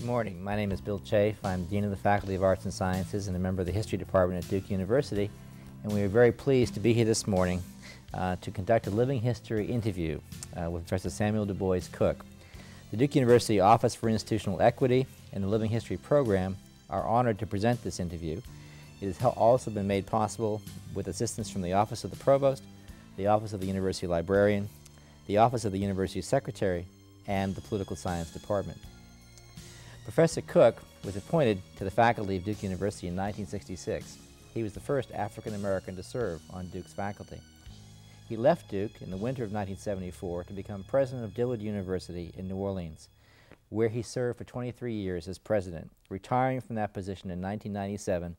Good morning. My name is Bill Chafe. I'm Dean of the Faculty of Arts and Sciences and a member of the History Department at Duke University. And we are very pleased to be here this morning uh, to conduct a living history interview uh, with Professor Samuel DuBois Cook. The Duke University Office for Institutional Equity and the Living History Program are honored to present this interview. It has also been made possible with assistance from the Office of the Provost, the Office of the University Librarian, the Office of the University Secretary, and the Political Science Department. Professor Cook was appointed to the faculty of Duke University in 1966. He was the first African American to serve on Duke's faculty. He left Duke in the winter of 1974 to become president of Dillard University in New Orleans, where he served for 23 years as president, retiring from that position in 1997,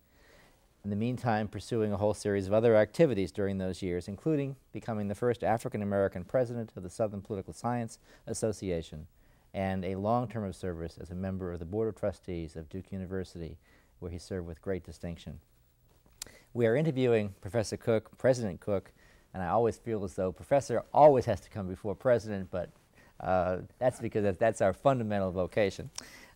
in the meantime pursuing a whole series of other activities during those years, including becoming the first African American president of the Southern Political Science Association and a long term of service as a member of the Board of Trustees of Duke University, where he served with great distinction. We are interviewing Professor Cook, President Cook, and I always feel as though professor always has to come before president, but uh, that's because that's our fundamental vocation.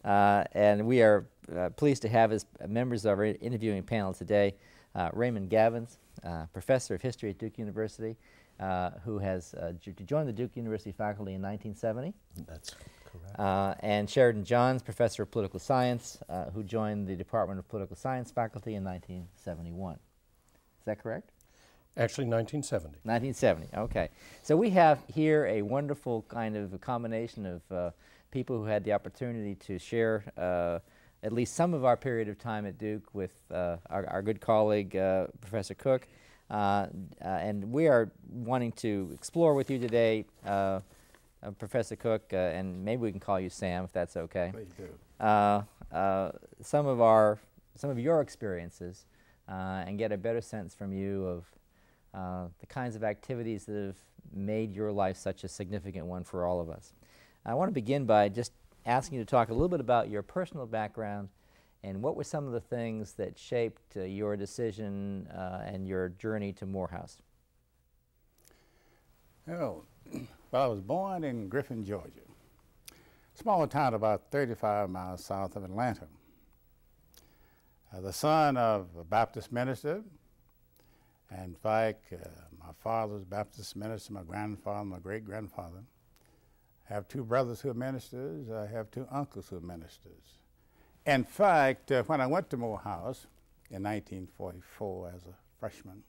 Uh, and we are uh, pleased to have as members of our interviewing panel today uh, Raymond Gavins, uh, professor of history at Duke University, uh, who has joined the Duke University faculty in 1970. That's uh, and Sheridan Johns, professor of political science, uh, who joined the Department of Political Science faculty in 1971. Is that correct? Actually, 1970. 1970, okay. So we have here a wonderful kind of a combination of uh, people who had the opportunity to share uh, at least some of our period of time at Duke with uh, our, our, good colleague, uh, Professor Cook. and we are wanting to explore with you today uh, Professor Cook, uh, and maybe we can call you Sam if that's okay. Please do. Uh, uh some of our, some of your experiences, uh, and get a better sense from you of uh, the kinds of activities that have made your life such a significant one for all of us. I want to begin by just asking you to talk a little bit about your personal background and what were some of the things that shaped your decision and your journey to Morehouse. Oh, well, I was born in Griffin, Georgia, small town about 35 miles south of Atlanta. Uh, the son of a Baptist minister, and in fact, uh, my father was a Baptist minister, my grandfather, my great grandfather. I have two brothers who are ministers, I have two uncles who are ministers. In fact, uh, when I went to Morehouse in 1944 as a freshman,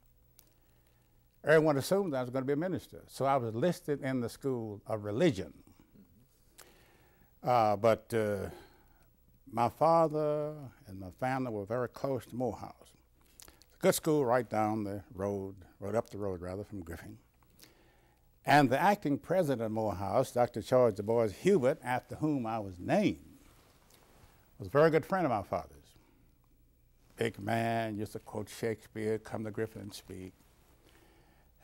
Everyone assumed I was going to be a minister. So I was listed in the school of religion. Uh, but uh, my father and my family were very close to Morehouse. A good school right down the road, right up the road rather, from Griffin. And the acting president of Morehouse, Dr. Charles DuBois Hubert, after whom I was named, was a very good friend of my father's. Big man, used to quote Shakespeare, come to Griffin and speak.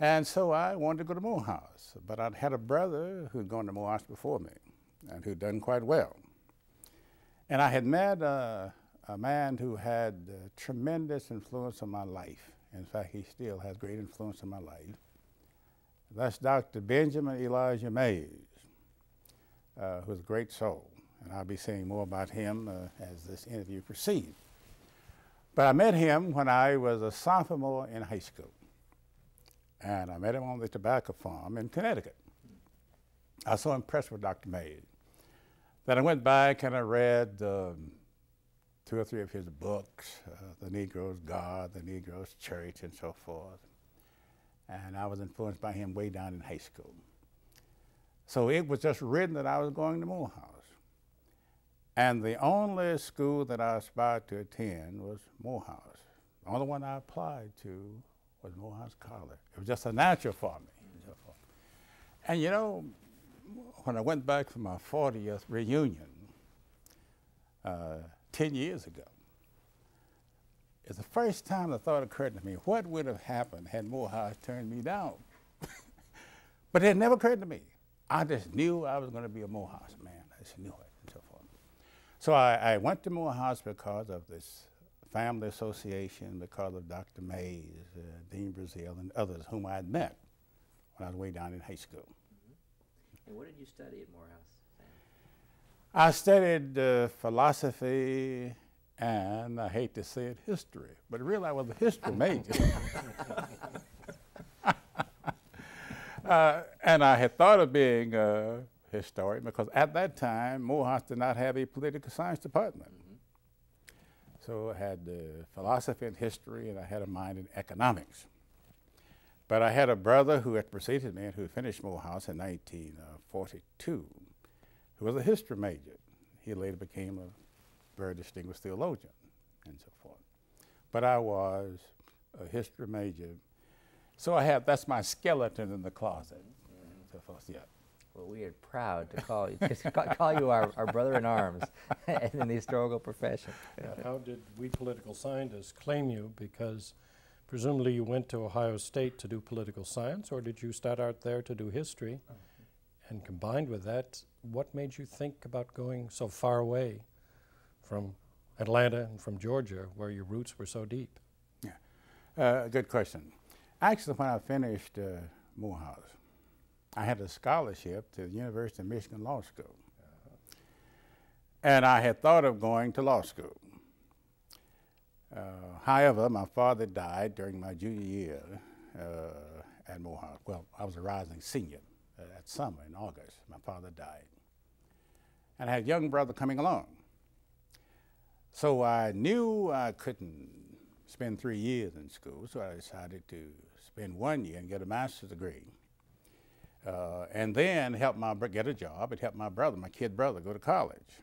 And so I wanted to go to Morehouse, but I'd had a brother who'd gone to Morehouse before me and who'd done quite well. And I had met a, a man who had uh, tremendous influence on my life. In fact, he still has great influence on my life. That's Dr. Benjamin Elijah Mays, uh, who's a great soul. And I'll be saying more about him uh, as this interview proceeds. But I met him when I was a sophomore in high school and I met him on the tobacco farm in Connecticut. I was so impressed with Dr. Mays that I went back and I read um, two or three of his books, uh, The Negro's God, The Negro's Church, and so forth. And I was influenced by him way down in high school. So it was just written that I was going to Morehouse. And the only school that I aspired to attend was Morehouse. The only one I applied to was Morehouse College. It was just a natural for me. And you know, when I went back for my 40th reunion uh, 10 years ago, it's the first time the thought occurred to me, what would have happened had Morehouse turned me down? but it never occurred to me. I just knew I was going to be a Morehouse man. I just knew it and so forth. So I, I went to Morehouse because of this Family Association because of Dr. Mays, uh, Dean Brazil, and others whom I had met when I was way down in high school. Mm -hmm. And what did you study at Morehouse? I studied uh, philosophy and I hate to say it, history, but really I was a history major. uh, and I had thought of being a historian because at that time Morehouse did not have a political science department. So I had uh, philosophy and history, and I had a mind in economics. But I had a brother who had preceded me and who finished Morehouse in 1942, who was a history major. He later became a very distinguished theologian and so forth. But I was a history major. So I have, that's my skeleton in the closet. Mm-hmm. So forth, yeah. Well, we are proud to call you, call you our, our brother in arms in the historical profession. how did we political scientists claim you? Because presumably you went to Ohio State to do political science, or did you start out there to do history? And combined with that, what made you think about going so far away from Atlanta and from Georgia, where your roots were so deep? Yeah, uh, good question. Actually, when I finished uh, Morehouse, I had a scholarship to the University of Michigan Law School. And I had thought of going to law school. Uh, however, my father died during my junior year uh, at Morehouse. Well, I was a rising senior uh, that summer in August. My father died. And I had a young brother coming along. So I knew I couldn't spend three years in school, so I decided to spend one year and get a master's degree. Uh, and then help my get a job and help my brother, my kid brother, go to college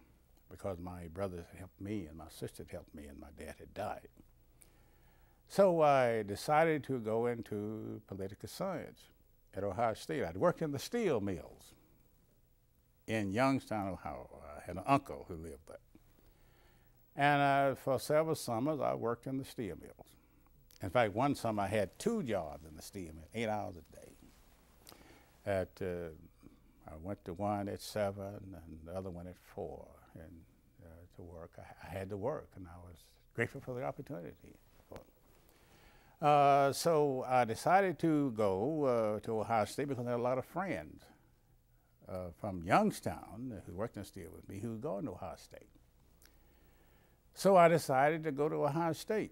because my brother helped me and my sister helped me and my dad had died. So I decided to go into political science at Ohio State. I'd worked in the steel mills in Youngstown, Ohio. I had an uncle who lived there. And uh, for several summers, I worked in the steel mills. In fact, one summer I had two jobs in the steel mill, eight hours a day. At uh, I went to one at seven and the other one at four, and uh, to work. I, I, had to work, and I was grateful for the opportunity. Uh, so I decided to go uh, to Ohio State because I had a lot of friends uh, from Youngstown who worked in steel with me who were going to Ohio State. So I decided to go to Ohio State.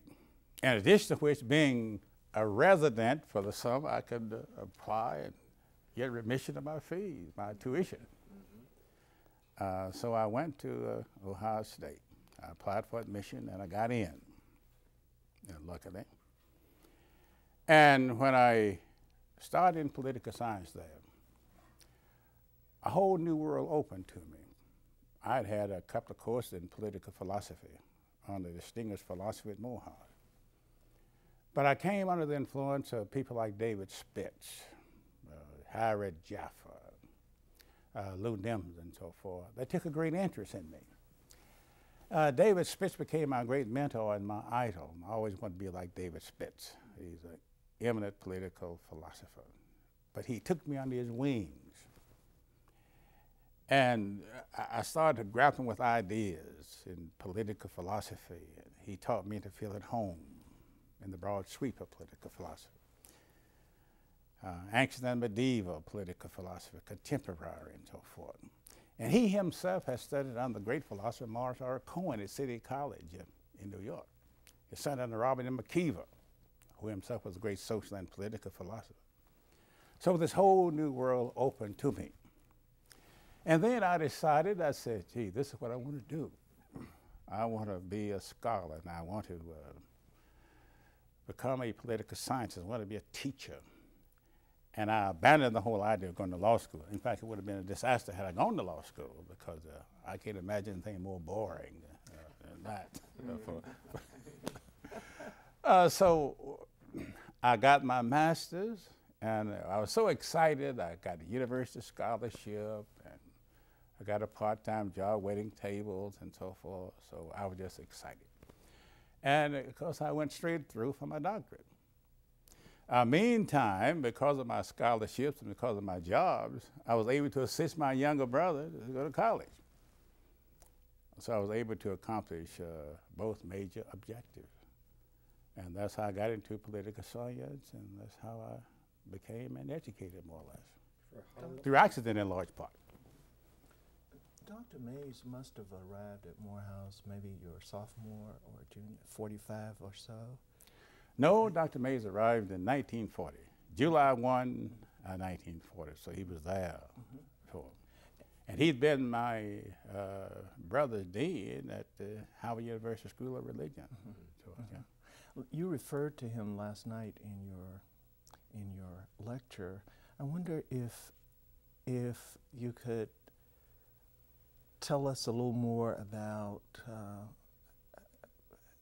In addition to which, being a resident for the summer, I could apply and get remission of my fees, my tuition. Mm-hmm. Uh, so I went to uh, Ohio State. I applied for admission and I got in, luckily. And when I started in political science there, a whole new world opened to me. I'd had a couple of courses in political philosophy on the distinguished philosophy at Morehouse. But I came under the influence of people like David Spitz, Harry Jaffa, uh, Lou Nims, and so forth. They took a great interest in me. Uh, David Spitz became my great mentor and my idol. I always wanted to be like David Spitz. He's an eminent political philosopher. But he took me under his wings and I started grappling with ideas in political philosophy. And he taught me to feel at home in the broad sweep of political philosophy. Uh, ancient and medieval political philosophy, contemporary, and so forth. And he himself has studied under the great philosopher Morris R. Cohen at City College in, in New York. He studied under Robert M. MacIver, who himself was a great social and political philosopher. So this whole new world opened to me. And then I decided, I said, gee, this is what I want to do. I want to be a scholar and I want to uh, become a political scientist. I want to be a teacher. And I abandoned the whole idea of going to law school. In fact, it would have been a disaster had I gone to law school because uh, I can't imagine anything more boring uh, than that. Uh, so I got my master's and I was so excited. I got a university scholarship and I got a part-time job waiting tables and so forth, so I was just excited. And of course, I went straight through for my doctorate. Uh, meantime, because of my scholarships and because of my jobs, I was able to assist my younger brother to go to college. So I was able to accomplish uh, both major objectives. And that's how I got into political science, and that's how I became an educator, more or less. Through accident, in large part. Dr. Mays must have arrived at Morehouse maybe your sophomore or junior, 45 or so. No, Dr. Mays arrived in 1940, July 1, uh, 1940, so he was there. Mm-hmm. For, and he'd been my uh, brother's dean at the Howard University School of Religion. So, mm-hmm. yeah. You referred to him last night in your in your lecture. I wonder if if you could tell us a little more about uh,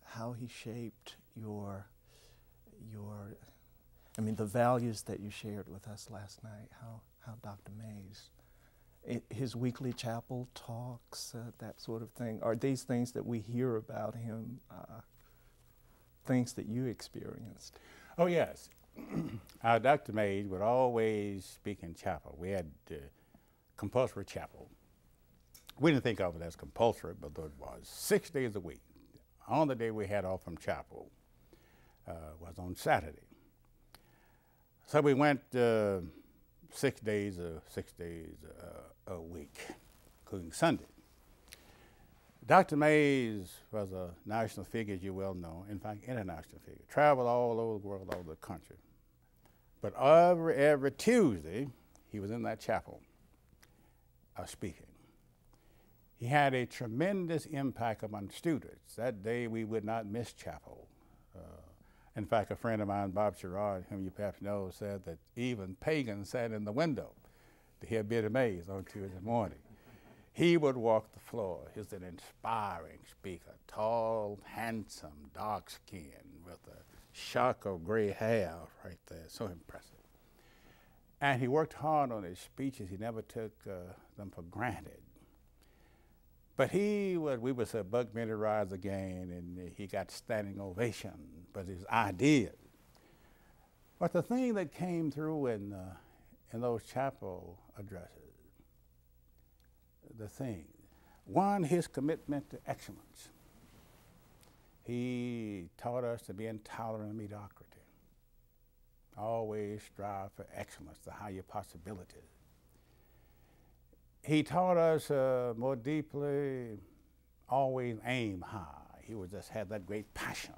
how he shaped your your I mean the values that you shared with us last night. How how Dr. Mays it, his weekly chapel talks, uh, that sort of thing. Are these things that we hear about him uh, things that you experienced? Oh yes, our Dr. Mays would always speak in chapel. We had uh, compulsory chapel we didn't think of it as compulsory, but it was six days a week. On the day we had off from chapel uh, was on Saturday. So we went uh, six days, uh, six days uh, a week, including Sunday. Dr. Mays was a national figure, as you well know, in fact, international figure. Traveled all over the world, all over the country. But every, every Tuesday, he was in that chapel uh, speaking. He had a tremendous impact among students. That day we would not miss chapel. Uh, in fact, a friend of mine, Bob Sherrod, whom you perhaps know, said that even pagans sat in the window to hear Benny Mays on Tuesday morning. He would walk the floor. He was an inspiring speaker, tall, handsome, dark skinned, with a shock of gray hair right there, so impressive. And he worked hard on his speeches. He never took uh, them for granted. But he was, we would say, Buck Benny rise again, and he got standing ovation, but his ideas. But the thing that came through in, uh, in those chapel addresses, the thing, one, his commitment to excellence. He taught us to be intolerant of mediocrity. Always strive for excellence, the higher possibilities he taught us uh, more deeply always aim high. He would just have that great passion,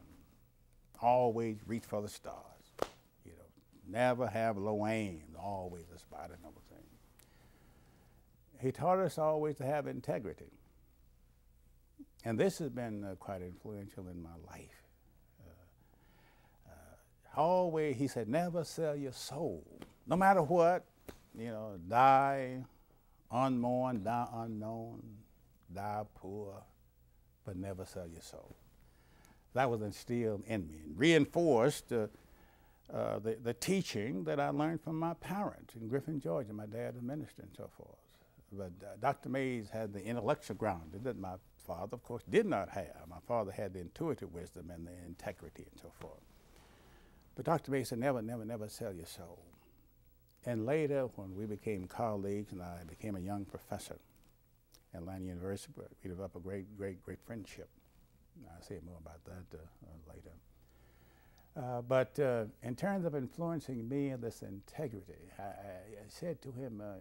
always reach for the stars. You know, never have low aim, always aspire to noble things. He taught us always to have integrity. And this has been uh, quite influential in my life. Uh, uh, always, he said, never sell your soul. No matter what, you know, die, unmourned, die unknown, die poor, but never sell your soul. That was instilled in me and reinforced uh, uh, the, the teaching that I learned from my parents in Griffin, Georgia. My dad was minister and so forth. But uh, Dr. Mays had the intellectual grounding that my father, of course, did not have. My father had the intuitive wisdom and the integrity and so forth. But Dr. Mays said, never, never, never sell your soul. And later, when we became colleagues and I became a young professor at Atlanta University, we developed a great, great, great friendship. I'll say more about that uh, uh, later. Uh, but uh, in terms of influencing me and this integrity, I, I, said to him, uh,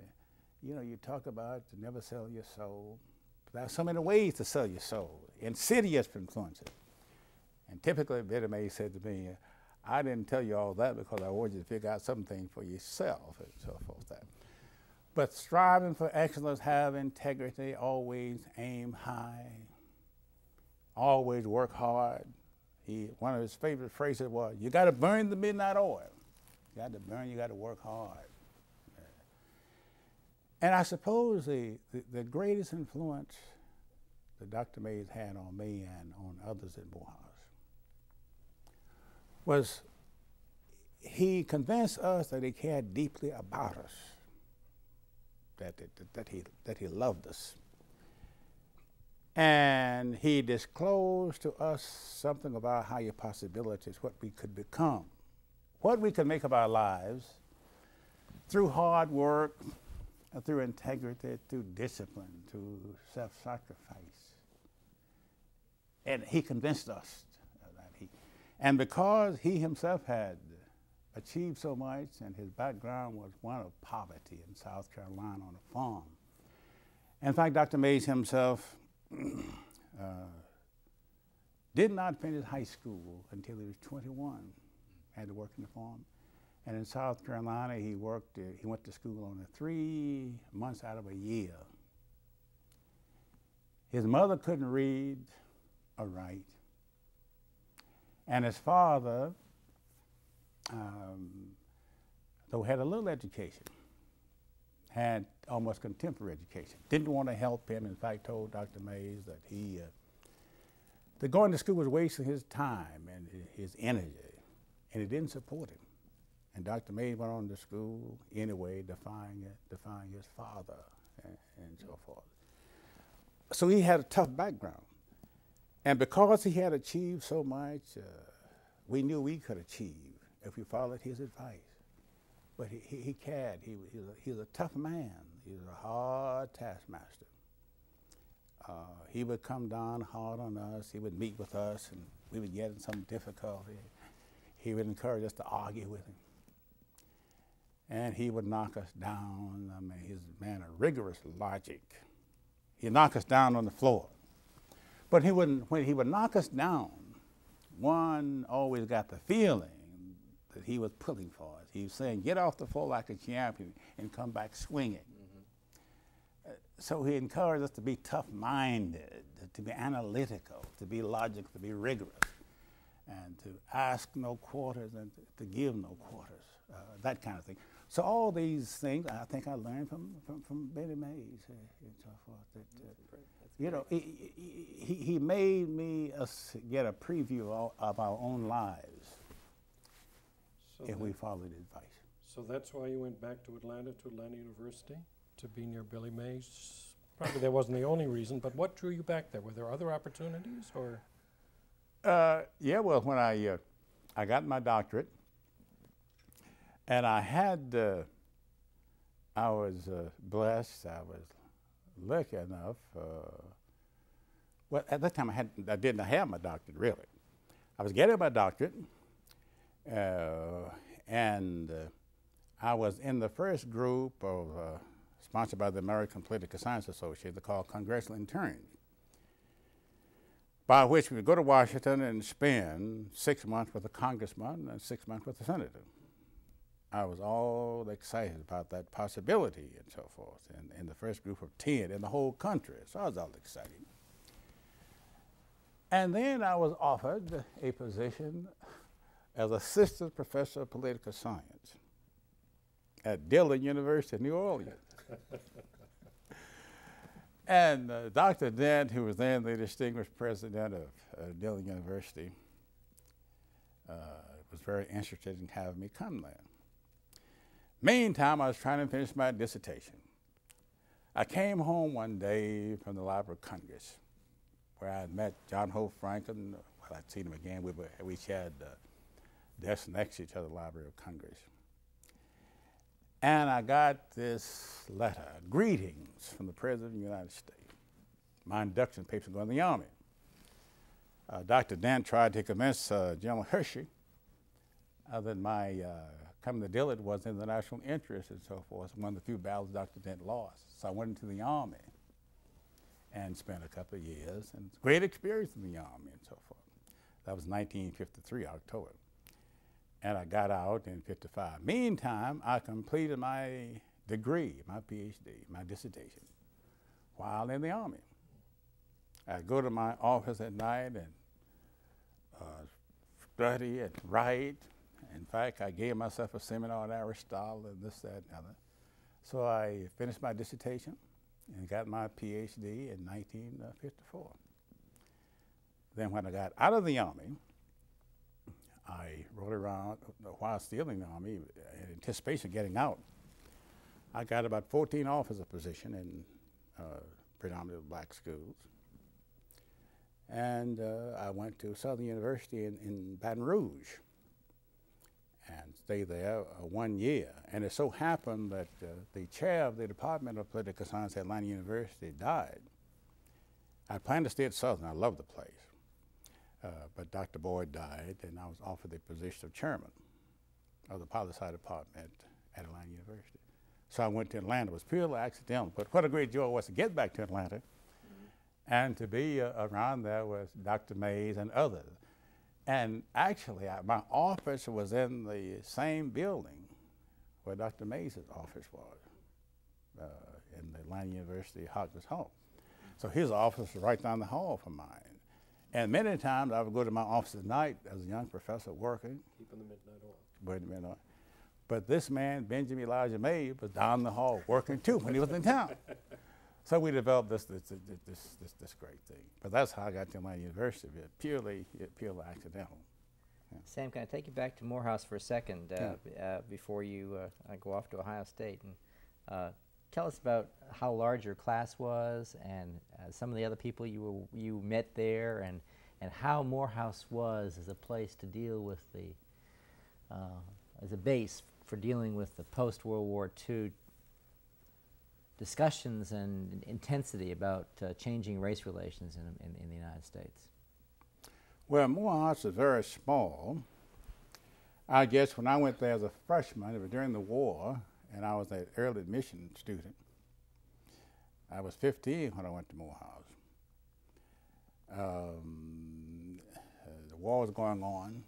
you know, you talk about never sell your soul. There are so many ways to sell your soul, insidious influences. And typically, Billy May said to me, I didn't tell you all that because I wanted you to figure out something for yourself and so forth. That. But striving for excellence, have integrity, always aim high, always work hard. He, one of his favorite phrases was, you got to burn the midnight oil. You got to burn, you got to work hard. And I suppose the, the, the, greatest influence that Dr. Mays had on me and on others at Morehouse was he convinced us that he cared deeply about us, that, that, that, he, that he loved us. And he disclosed to us something about higher possibilities, what we could become, what we could make of our lives through hard work, uh, through integrity, through discipline, through self sacrifice. And he convinced us and because he himself had achieved so much and his background was one of poverty in South Carolina on a farm, In fact, Dr. Mays himself uh, did not finish high school until he was 21. Had to work in the farm. And in South Carolina, he worked, uh, he went to school only three months out of a year. His mother couldn't read or write. And his father, um, though had a little education, had almost contemporary education. Didn't want to help him. In fact, told Dr. Mays that he uh, that going to school was wasting his time and his energy, and he didn't support him. And Dr. Mays went on to school anyway, defying, defying his father and, and so forth. So he had a tough background. And because he had achieved so much, uh, we knew we could achieve if we followed his advice. But he, he, he cared. He, he, was a, he was a tough man. He was a hard taskmaster. Uh, he would come down hard on us. He would meet with us, and we would get in some difficulty. He would encourage us to argue with him and he would knock us down. I mean, he's a man of rigorous logic. He'd knock us down on the floor. But he wouldn't, when he would knock us down, one always got the feeling that he was pulling for us. He was saying, get off the floor like a champion and come back swinging. Mm-hmm. Uh, so he encouraged us to be tough-minded, to be analytical, to be logical, to be rigorous, and to ask no quarters and to, give no quarters, uh, that kind of thing. So all these things, I think I learned from, from, from Benny Mays uh, and so forth. That, uh, you know, he, he, he, made me get a preview of, our own lives so if we followed advice. So that's why you went back to Atlanta, to Atlanta University, to be near Benny Mays? Probably that wasn't the only reason, but what drew you back there? Were there other opportunities or? Uh, yeah, well, when I, uh, I got my doctorate, and I had, uh, I was uh, blessed, I was lucky enough. Uh, well, at that time I, had, I didn't have my doctorate, really. I was getting my doctorate, uh, and uh, I was in the first group of, uh, sponsored by the American Political Science Association, called Congressional Interns by which we would go to Washington and spend six months with a congressman and six months with a senator. I was all excited about that possibility and so forth, and, in the first group of 10 in the whole country. So I was all excited. And then I was offered a position as assistant professor of political science at Dillard University in New Orleans. and uh, Dr. Dent, who was then the distinguished president of uh, Dillard University, uh, was very interested in having me come there. Meantime, I was trying to finish my dissertation. I came home one day from the Library of Congress where I met John Hope Franklin. Well, I'd seen him again. We, were, we shared uh, desks next to each other, Library of Congress. And I got this letter, greetings from the President of the United States. My induction papers going to the Army. Uh, Dr. Dent tried to convince uh, General Hershey uh, that my uh, coming to Dillard was in the national interest and so forth. One of the few battles Dr. Dent lost. So I went into the Army and spent a couple of years and great experience in the Army and so forth. That was 1953, October. And I got out in 55. Meantime, I completed my degree, my PhD, my dissertation, while in the Army. I'd go to my office at night and uh, study and write in fact, I gave myself a seminar on Aristotle and this, that, and other. So I finished my dissertation and got my PhD in 1954. Then when I got out of the Army, I rode around while still in the Army in anticipation of getting out. I got about 14 officer position in uh, predominantly black schools. And uh, I went to Southern University in, in Baton Rouge and stay there uh, one year. And it so happened that uh, the chair of the Department of Political Science at Atlanta University died. I planned to stay at Southern. I love the place. Uh, but Dr. Boyd died, and I was offered the position of chairman of the Poli Sci Department at Atlanta University. So I went to Atlanta. It was purely accidental, but what a great joy it was to get back to Atlanta and to be uh, around there with Dr. Mays and others. And actually, I, my office was in the same building where Dr. Mays' office was, uh, in the Atlanta University Harkness Hall. So his office was right down the hall from mine. And many times I would go to my office at night as a young professor working. Keeping the midnight oil. Wait a minute. But this man, Benjamin Elijah May, was down the hall working too when he was in town. So we developed this this, this, this, this, great thing. But that's how I got to my university, purely, purely accidental. Yeah. Sam, can I take you back to Morehouse for a second uh, yeah. uh, before you uh, go off to Ohio State? And uh, tell us about how large your class was and uh, some of the other people you, were, you met there and, and how Morehouse was as a place to deal with the, uh, as a base for dealing with the post-World War II discussions and intensity about uh, changing race relations in, in, in, the United States? Well, Morehouse is very small. I guess when I went there as a freshman, it was during the war, and I was an early admission student. I was 15 when I went to Morehouse. Um, the war was going on,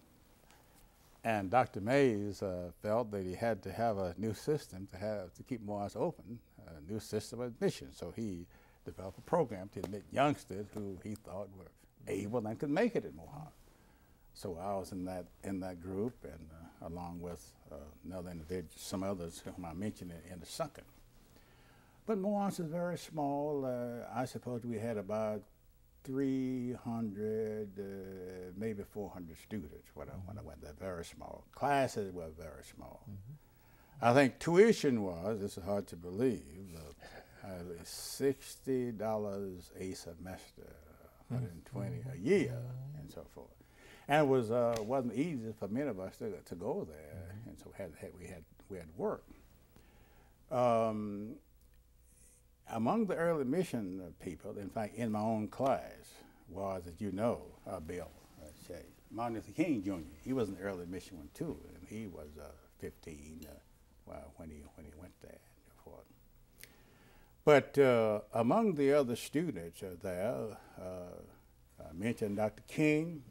and Dr. Mays uh, felt that he had to have a new system to have to keep Morehouse open, a new system of admission. So he developed a program to admit youngsters who he thought were able and could make it at Morehouse. So I was in that in that group, and uh, along with uh, another individual, some others whom I mentioned in, in the second. But Morehouse is very small. Uh, I suppose we had about 300, uh, maybe 400 students when I, when I went there. Very small. Classes were very small. Mm -hmm. I think tuition was, this is hard to believe, uh, $60 a semester, 120 a year, and so forth. And it was, uh, wasn't easy for many of us to, to go there, and so had, had, we, had, we had work. Um, among the early mission people, in fact, in my own class, was, as you know, uh, Bill uh, Martin Luther King Jr. He was an early mission one too, and he was uh, 15, uh, when he when he went there. But uh, among the other students uh, there, uh, I mentioned Dr. King,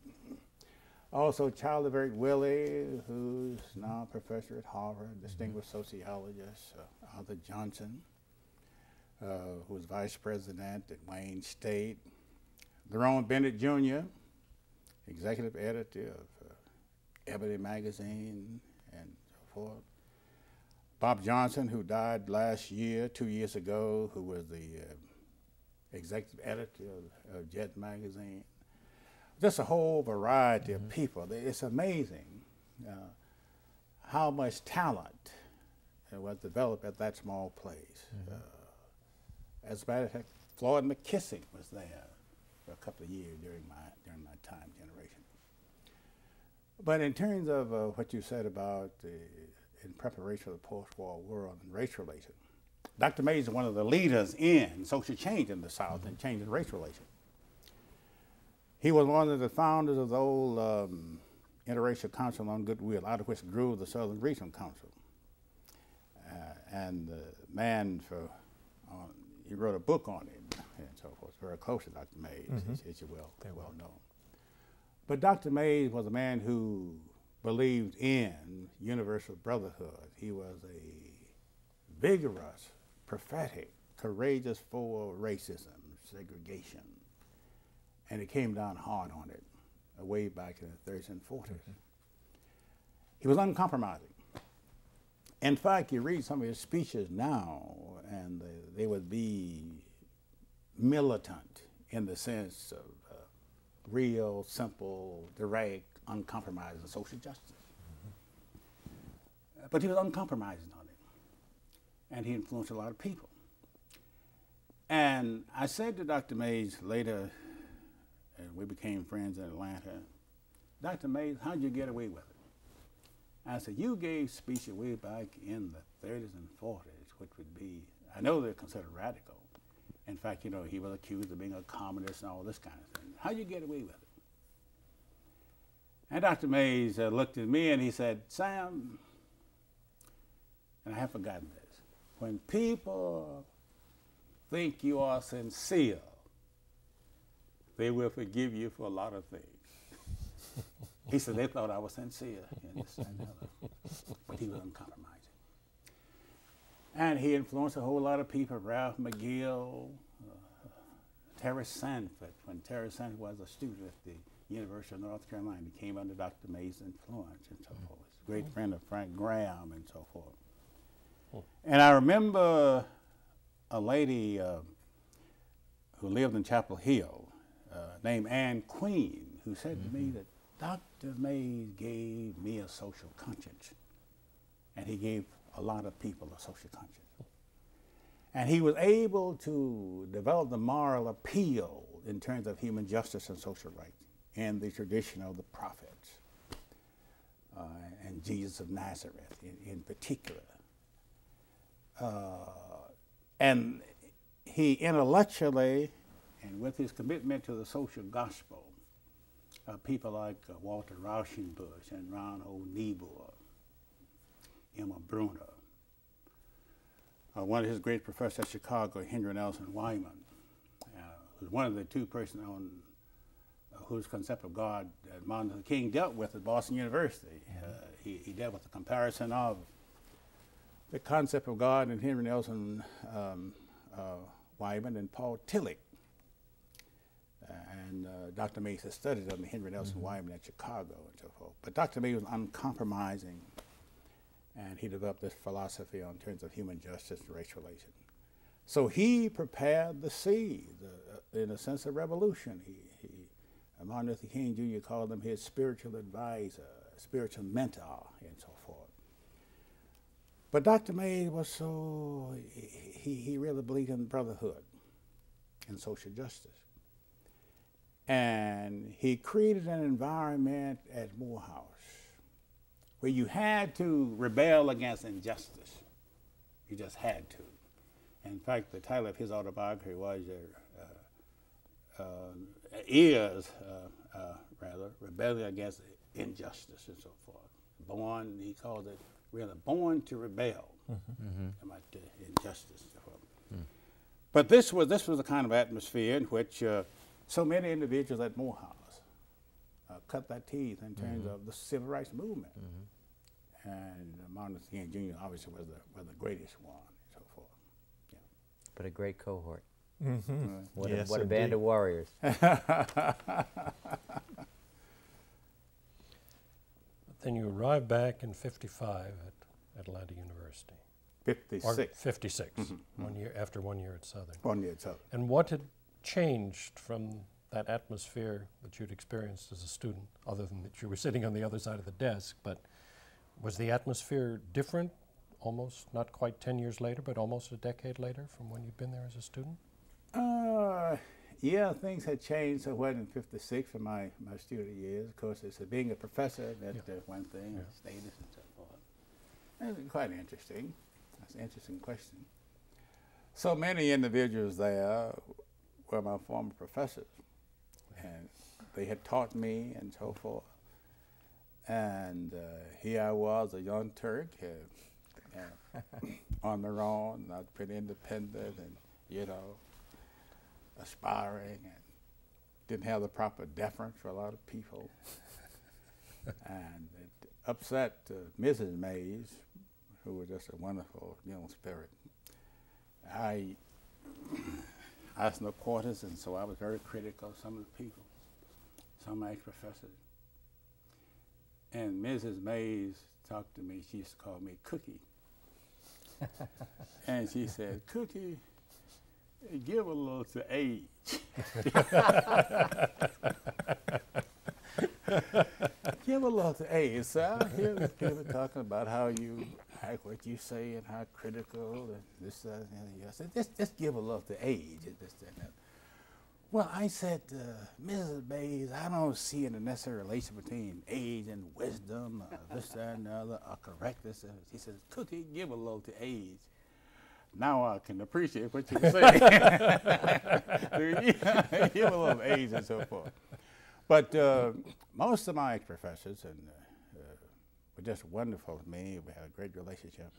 also Charlie Vert Willie, who's now a professor at Harvard, distinguished sociologist, uh, Arthur Johnson, uh, who was vice president at Wayne State, Lerone Bennett Jr., executive editor of uh, Ebony Magazine, and so forth. Bob Johnson, who died last year, two years ago, who was the uh, executive editor of, of, Jet Magazine. Just a whole variety mm -hmm. of mm-hmm. people. It's amazing uh, how much talent uh, was developed at that small place. Mm -hmm. as a matter of fact, Floyd McKissick was there for a couple of years during my during my time generation. But in terms of uh, what you said about the in preparation for the post-war world and race relations. Dr. Mays is one of the leaders in social change in the South and change in race relations. He was one of the founders of the old um, Interracial Council on Goodwill, out of which grew the Southern Regional Council. Uh, and the man for, he wrote a book on it and so forth, very close to Dr. Mays, mm -hmm. as, as you well, well know. But Dr. Mays was a man who believed in universal brotherhood. He was a vigorous, prophetic, courageous foe of racism, segregation. And he came down hard on it way back in the 30s and 40s. Mm-hmm. He was uncompromising. In fact, you read some of his speeches now, and they, they would be militant in the sense of uh, real, simple, direct, uncompromising social justice. Mm-hmm. But he was uncompromising on it. And he influenced a lot of people. And I said to Dr. Mays later, and we became friends in Atlanta, Dr. Mays, how'd you get away with it? I said, you gave speeches way back in the 30s and 40s, which would be, I know they're considered radical. In fact, you know, he was accused of being a communist and all this kind of thing. How'd you get away with it? And Dr. Mays uh, looked at me and he said, Sam, and I have forgotten this, when people think you are sincere, they will forgive you for a lot of things. he said they thought I was sincere in this and but he was uncompromising. And he influenced a whole lot of people, Ralph McGill, uh, Terry Sanford. When Terry Sanford was a student at the University of North Carolina, he came under Dr. May's influence and so forth. He's a great friend of Frank Graham and so forth. And I remember a lady uh, who lived in Chapel Hill uh, named Ann Queen who said to me that Dr. Mays gave me a social conscience, and he gave a lot of people a social conscience. And he was able to develop the moral appeal in terms of human justice and social rights in the tradition of the prophets uh, and Jesus of Nazareth in, in particular. Uh, and he intellectually and with his commitment to the social gospel, uh, people like uh, Walter Rauschenbusch and Ron. Niebuhr, Emil Brunner, uh, one of his great professors at Chicago, Henry Nelson Wieman, uh, who's one of the two persons on whose concept of God that Martin Luther King dealt with at Boston University. Uh, he, he, dealt with the comparison of the concept of God in Henry Nelson um, Wieman and Paul Tillich and uh, Dr. Mays has studied under Henry Nelson mm -hmm. Wieman at Chicago and so forth. But Dr. Mays was uncompromising, and he developed this philosophy on terms of human justice and race relations. So he prepared the seed, uh, in a sense of revolution. He, Martin Luther King Jr. called him his spiritual advisor, spiritual mentor, and so forth. But Dr. Mays was so, he, he really believed in brotherhood and social justice. And he created an environment at Morehouse where you had to rebel against injustice. You just had to. In fact, the title of his autobiography was, uh, uh, is, uh, uh, rather, Rebellion Against Injustice and so forth. Born, he called it, really, Born to Rebel mm-hmm. about injustice and so forth. Mm. But this was, this was the kind of atmosphere in which uh, so many individuals at Morehouse uh, cut their teeth in terms mm -hmm. of the civil rights movement. Mm -hmm. And Martin Luther King Jr. obviously was the, was the greatest one and so forth. Yeah. But a great cohort. Mm -hmm. What, yes, a, what a band of warriors. then you arrived back in 55 at Atlanta University. 56. Or 56, mm -hmm. one year after one year at Southern. One year at Southern. And what had changed from that atmosphere that you'd experienced as a student, other than that you were sitting on the other side of the desk, but was the atmosphere different almost, not quite 10 years later, but almost a decade later from when you'd been there as a student? Uh, yeah, things had changed somewhat in 56 for my, my student years. Of course, it's being a professor, that's yeah. one thing, yeah. status and so forth. Quite interesting. That's an interesting question. So many individuals there were my former professors. And they had taught me and so forth. And uh, here I was, a young Turk, uh, uh, on my own, not pretty independent and, you know, aspiring and didn't have the proper deference for a lot of people. and it upset uh, Mrs. Mays, who was just a wonderful young spirit. I asked no quarters, and so I was very critical of some of the people, some of my ex-professors. And Mrs. Mays talked to me, she used to call me Cookie. and she said, Cookie, give a little to age. give a little to age. So I hear people talking about how you what you say and how critical and this, that, and yes. Just, just give a love to age and this, that, and that. Well, I said, uh, Mrs. Mays, I don't see any necessary relation between age and wisdom, uh, this, that, and the other, or correctness. She says, Cookie, give a love to age. Now I can appreciate what you're saying. give a little age and so forth. But uh, most of my ex-professors and uh, were just wonderful to me. We had a great relationship.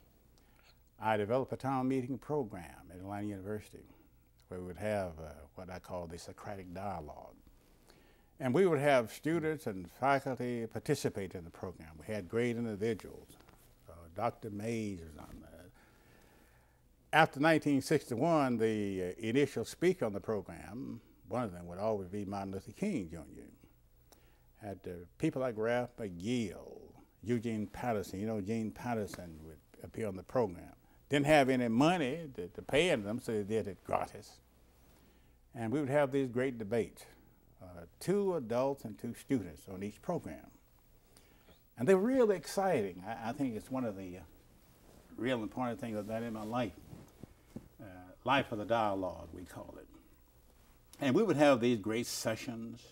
I developed a town meeting program at Atlanta University where we would have uh, what I call the Socratic dialogue. And we would have students and faculty participate in the program. We had great individuals. Uh, Dr. Mays was on. After 1961, the uh, initial speaker on the program, one of them would always be Martin Luther King Jr. Had uh, people like Ralph McGill, Eugene Patterson. You know, Eugene Patterson would appear on the program. Didn't have any money to, to pay them, so they did it gratis. And we would have these great debates uh, two adults and two students on each program. And they were really exciting. I, I think it's one of the uh, real important things I've done in my life. Life of the dialogue, we call it. And we would have these great sessions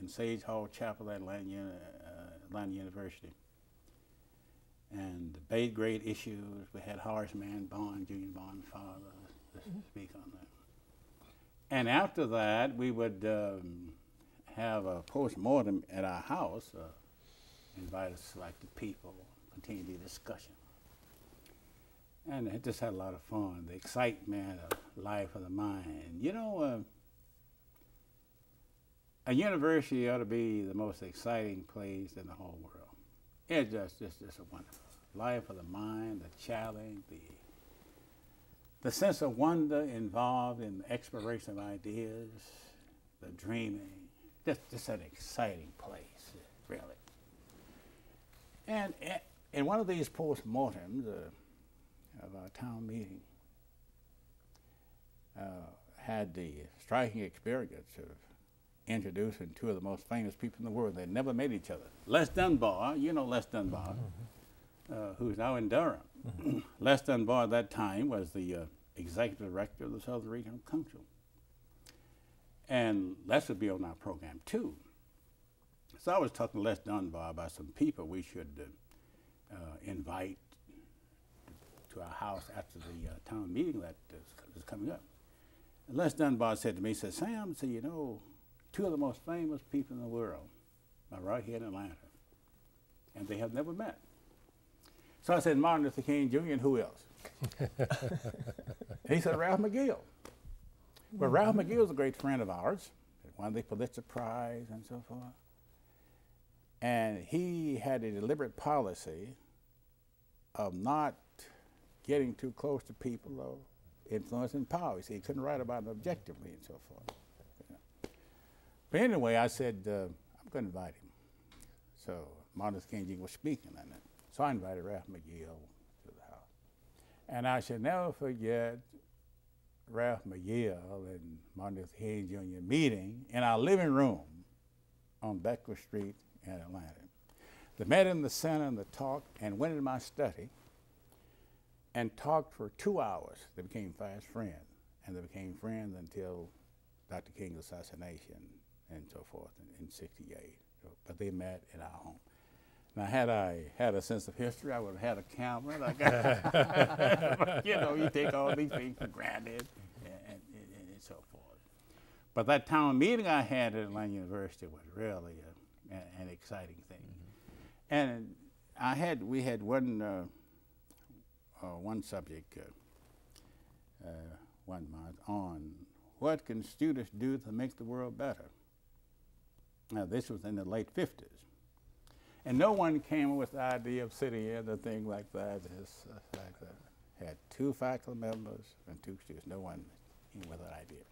in Sage Hall Chapel at Atlanta, uh, Atlanta University. And debate great issues. We had Horace Mann Bond, Julian Bond father, to speak on that. And after that, we would um, have a post-mortem at our house, uh, invite a selected people, continue the discussion. And it just had a lot of fun, the excitement of life of the mind. You know, uh, a university ought to be the most exciting place in the whole world. It's just, just, just a wonderful life of the mind, the challenge, the the sense of wonder involved in the exploration of ideas, the dreaming, just, just an exciting place, really. And in one of these post-mortems uh, of our town meeting, uh, had the striking experience of introducing two of the most famous people in the world. They'd never met each other. Les Dunbar, you know Les Dunbar, mm-hmm. uh, who's now in Durham. Mm-hmm. Les Dunbar at that time was the uh, executive director of the Southern Regional Council. And Les would be on our program too. So I was talking to Les Dunbar about some people we should uh, uh, invite our house after the uh, town meeting that is, is, coming up. And Les Dunbar said to me, he said, Sam, so you know, two of the most famous people in the world are right here in Atlanta. And they have never met. So I said, Martin Luther King Jr. and who else? he said, Ralph McGill. Well, Ralph McGill is a great friend of ours, won the Pulitzer Prize and so forth. And he had a deliberate policy of not getting too close to people of influence and power. See, he couldn't write about it objectively and so forth. But anyway, I said, uh, I'm going to invite him. So Martin Luther King Jr. was speaking on it. So I invited Ralph McGill to the house. And I shall never forget Ralph McGill and Martin Luther King Jr. meeting in our living room on Beckwith Street in Atlanta. They met in the center and they talked and went into my study and talked for two hours. They became fast friends. And they became friends until Dr. King's assassination and so forth in, in 68. But they met at our home. Now, had I had a sense of history, I would have had a camera. Like, you know, you take all these things for granted and, and, and, so forth. But that town meeting I had at Atlanta University was really a, a, an exciting thing. Mm-hmm. And I had, we had one, uh, one subject uh, uh one month on what can students do to make the world better. Now, this was in the late 50s. And no one came with the idea of sitting in a thing like that. Just, like that. Had two faculty members and two students. No one came with that idea.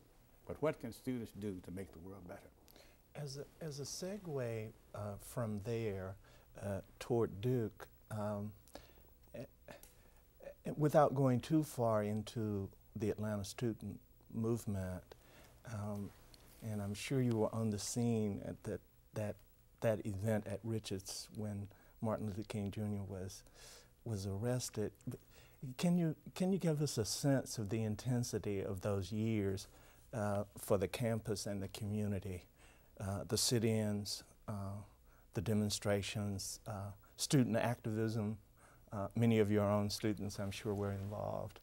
But what can students do to make the world better? As a, as a segue uh, from there uh, toward Duke, um, without going too far into the Atlanta student movement, um, and I'm sure you were on the scene at that, that that event at Richards when Martin Luther King Jr. was was arrested. Can you can you give us a sense of the intensity of those years uh, for the campus and the community, uh, the sit-ins, uh, the demonstrations, uh, student activism? Uh, many of your own students, I'm sure, were involved.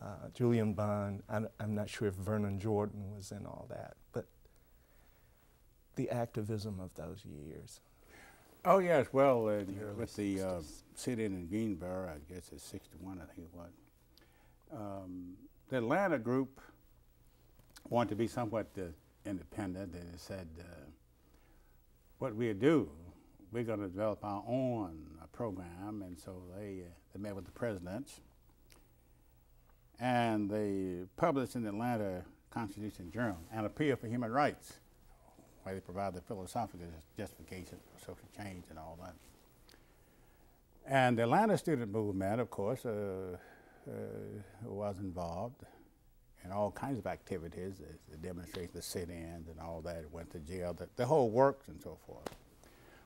Uh, Julian Bond. I'm, I'm not sure if Vernon Jordan was in all that, but the activism of those years? Oh yes, well, uh, the with the uh, sit-in in Greensboro, I guess it's '61, I think it was. Um, the Atlanta group wanted to be somewhat uh, independent. They said, uh, what we do, we're going to develop our own uh, program. And so they, uh, they met with the presidents. And they published in the Atlanta Constitution Journal an appeal for human rights, where they provide the philosophical justification for social change and all that. And the Atlanta student movement, of course, uh, uh, was involved in all kinds of activities, the demonstrations, the sit-ins, and all that. Went to jail, the, the, whole works and so forth.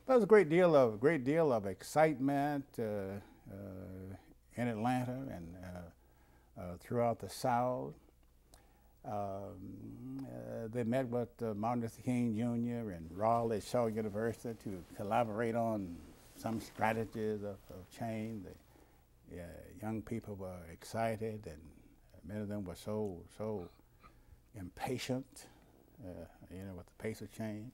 There was a great deal of great deal of excitement uh, uh, in Atlanta and uh, uh, throughout the South. Um, they met with Martin Luther King Jr. and Raleigh Shaw University to collaborate on some strategies of, of change. The young people were excited, and many of them were so so impatient, uh, you know, with the pace of change.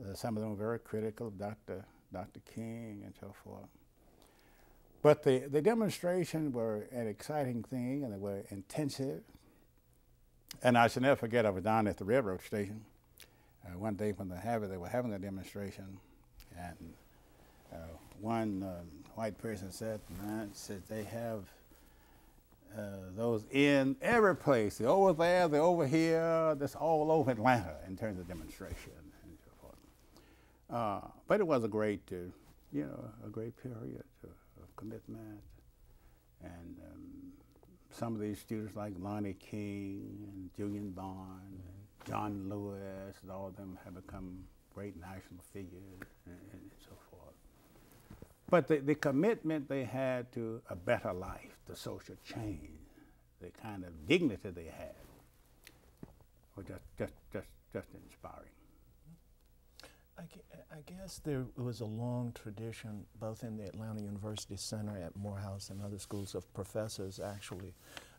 Uh, some of them were very critical of Dr. Dr. King and so forth. But the, the demonstrations were an exciting thing, and they were intensive. And I shall never forget, I was down at the railroad station uh, one day when they, have it, they were having the demonstration, and uh, one um, white person said, man, said they have uh, those in every place. They're over there, they're over here, that's all over Atlanta in terms of demonstration. Uh, but it was a great, uh, you know, a great period of commitment. And um, some of these students like Lonnie King and Julian Bond and John Lewis and all of them have become great national figures and, and so forth. But the, the commitment they had to a better life, the social change, the kind of dignity they had, was just, just, just, just inspiring. I, guess there was a long tradition, both in the Atlanta University Center at Morehouse and other schools, of professors actually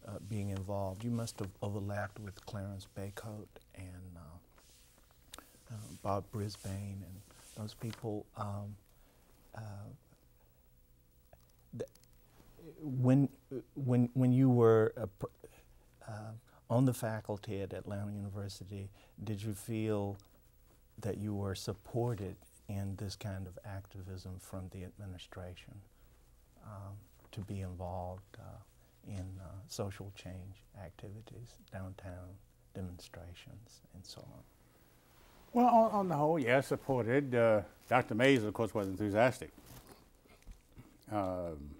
uh, being involved. You must have overlapped with Clarence Bacote and uh, uh, Bob Brisbane and those people. Um, uh, when when when you were uh, on the faculty at Atlanta University, did you feel that you were supported in this kind of activism from the administration um, to be involved uh, in uh, social change activities, downtown demonstrations, and so on? Well, on, on the whole, yes, supported. Uh, Dr. Mays, of course, was enthusiastic. Um,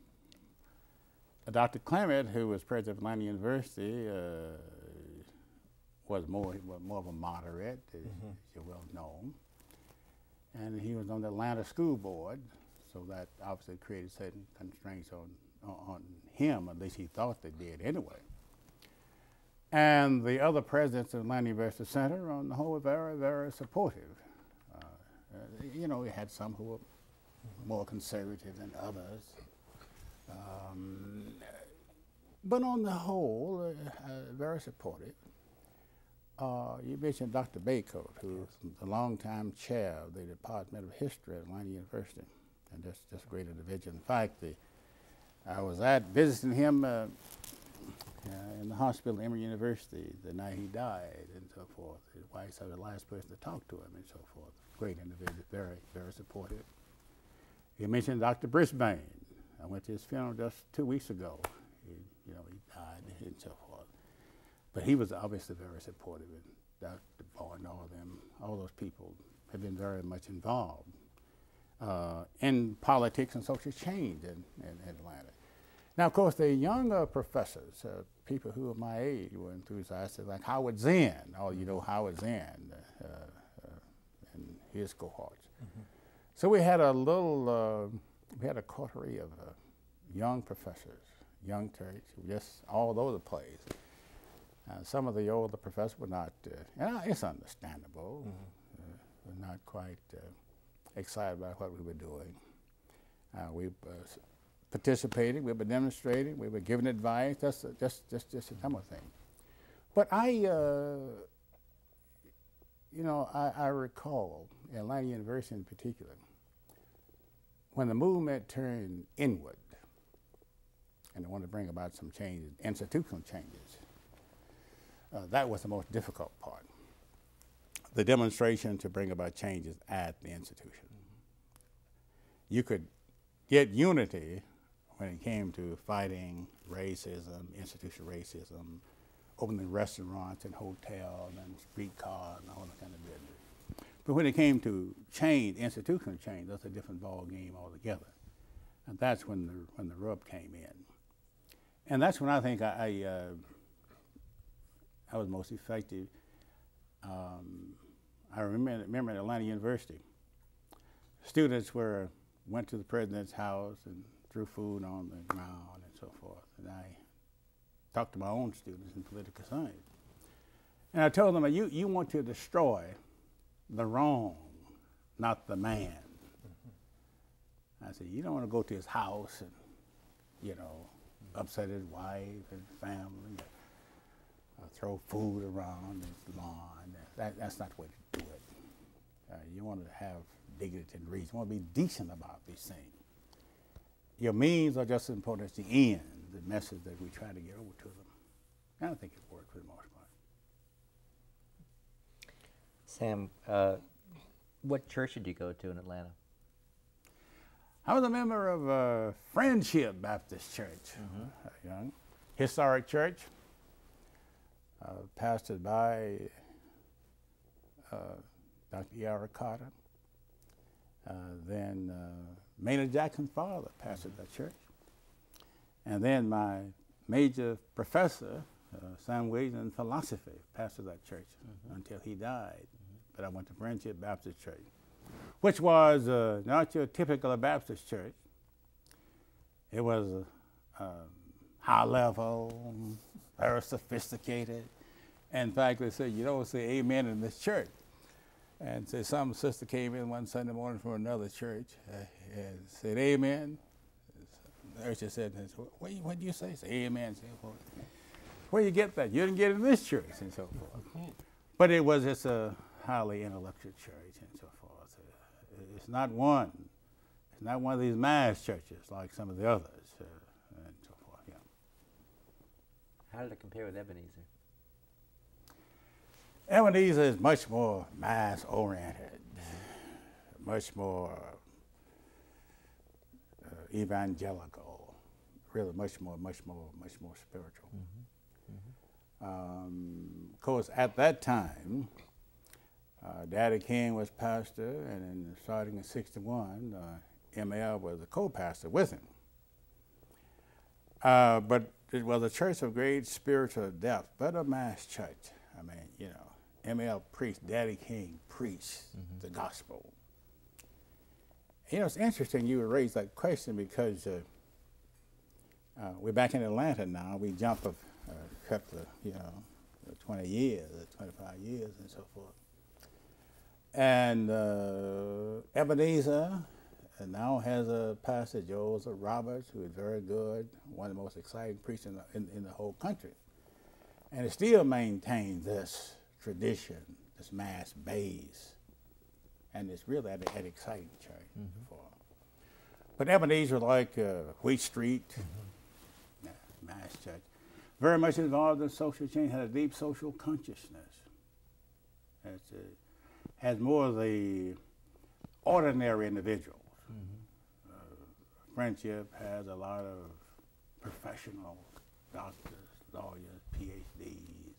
Dr. Clement, who was president of Atlanta University, uh, was more was more of a moderate, as mm-hmm. you're well known, and he was on the Atlanta School Board, so that obviously created certain constraints on on him. At least he thought they did anyway. And the other presidents of Atlanta University Center, on the whole, were very, very supportive. Uh, uh, you know, we had some who were more conservative than others. Um, but on the whole, uh, uh, very supportive. Uh, you mentioned Dr. Bacote, who's yes. the longtime chair of the Department of History at Atlanta University, and just just a great individual. In fact, the, I was at visiting him uh, uh, in the hospital at Emory University the night he died, and so forth. His wife was the last person to talk to him, and so forth. Great individual, very very supportive. You mentioned Dr. Brisbane. I went to his funeral just two weeks ago. He, you know, he died and so forth. But he was obviously very supportive, and Dr. Boyd and all of them, all those people have been very much involved uh, in politics and social change in, in, Atlanta. Now, of course, the younger professors, uh, people who are my age, were enthusiastic, like Howard Zinn. Oh, you know Howard Zinn uh, uh and his cohorts. Mm -hmm. So we had a little, uh, we had a coterie of uh, young professors, young Turks, just all over the place. Uh, some of the older professors were not, uh, and it's understandable, mm -hmm. uh, not quite uh, excited about what we were doing. Uh, we participated, we were demonstrating, we were giving advice, just, just, just, just a number of things. But I, you know, I, I recall at Atlanta University in particular, when the movement turned inward, and they wanted to bring about some changes, institutional changes. Uh, that was the most difficult part. The demonstration to bring about changes at the institution. You could get unity when it came to fighting racism, institutional racism, opening restaurants and hotels and streetcars and all that kind of business. But when it came to change, institutional change, that's a different ball game altogether. And that's when the, when the rub came in. And that's when I think I, I, uh, I was most effective. Um, I remember, remember at Atlanta University, students were, went to the president's house and threw food on the ground and so forth. And I talked to my own students in political science. And I told them, you, you want to destroy the wrong, not the man. I said, you don't want to go to his house and, you know, upset his wife and family, uh, throw food around his lawn. That, that's not the way to do it. Uh, you want to have dignity and reason. You want to be decent about these things. Your means are just as important as the end, the message that we try to get over to them. And I think it worked for the most part. Sam, uh, what church did you go to in Atlanta? I was a member of uh, Friendship Baptist Church, mm-hmm. Uh, young, historic church, uh, pastored by uh, Dr. E.R. Carter. Uh, then uh, Maynard Jackson's father pastored that church. And then my major professor, Sam Williams in philosophy, pastored that church mm-hmm. until he died. Mm-hmm. But I went to Friendship Baptist Church which was uh, not your typical Baptist church. It was uh, high level, very sophisticated. In fact, they said, you don't say amen in this church. And so some sister came in one Sunday morning from another church uh, and said, amen. The usher said, what, what do you say? Say, amen. Say, well, where you get that? You didn't get it in this church and so forth. But it was just a highly intellectual church and so forth it's not one. It's not one of these mass churches like some of the others, uh, and so forth. Yeah. How did it compare with Ebenezer? Ebenezer is much more mass oriented, much more uh, evangelical, really much more, much more, much more spiritual. Mm-hmm. Mm-hmm. Um, of course, at that time, uh, Daddy King was pastor, and then starting in 61, uh, ML was a co-pastor with him. Uh, but it was a church of great spiritual depth, but a mass church. I mean, you know, ML preached, Daddy King preached mm-hmm. the gospel. You know, it's interesting you would raise that question because uh, uh, we're back in Atlanta now. We jump a, a couple of, you know, 20 years, 25 years, and so forth. And uh, Ebenezer now has a pastor, Joseph Roberts, who is very good, one of the most exciting preachers in the, in, in the whole country. And it still maintains this tradition, this mass base. And it's really an, an exciting church mm -hmm. for But Ebenezer, like uh, Wheat Street, mm -hmm. mass church, very much involved in social change, had a deep social consciousness. Uh, has more of the ordinary individuals. Friendship has a lot of professional doctors, lawyers, PhDs,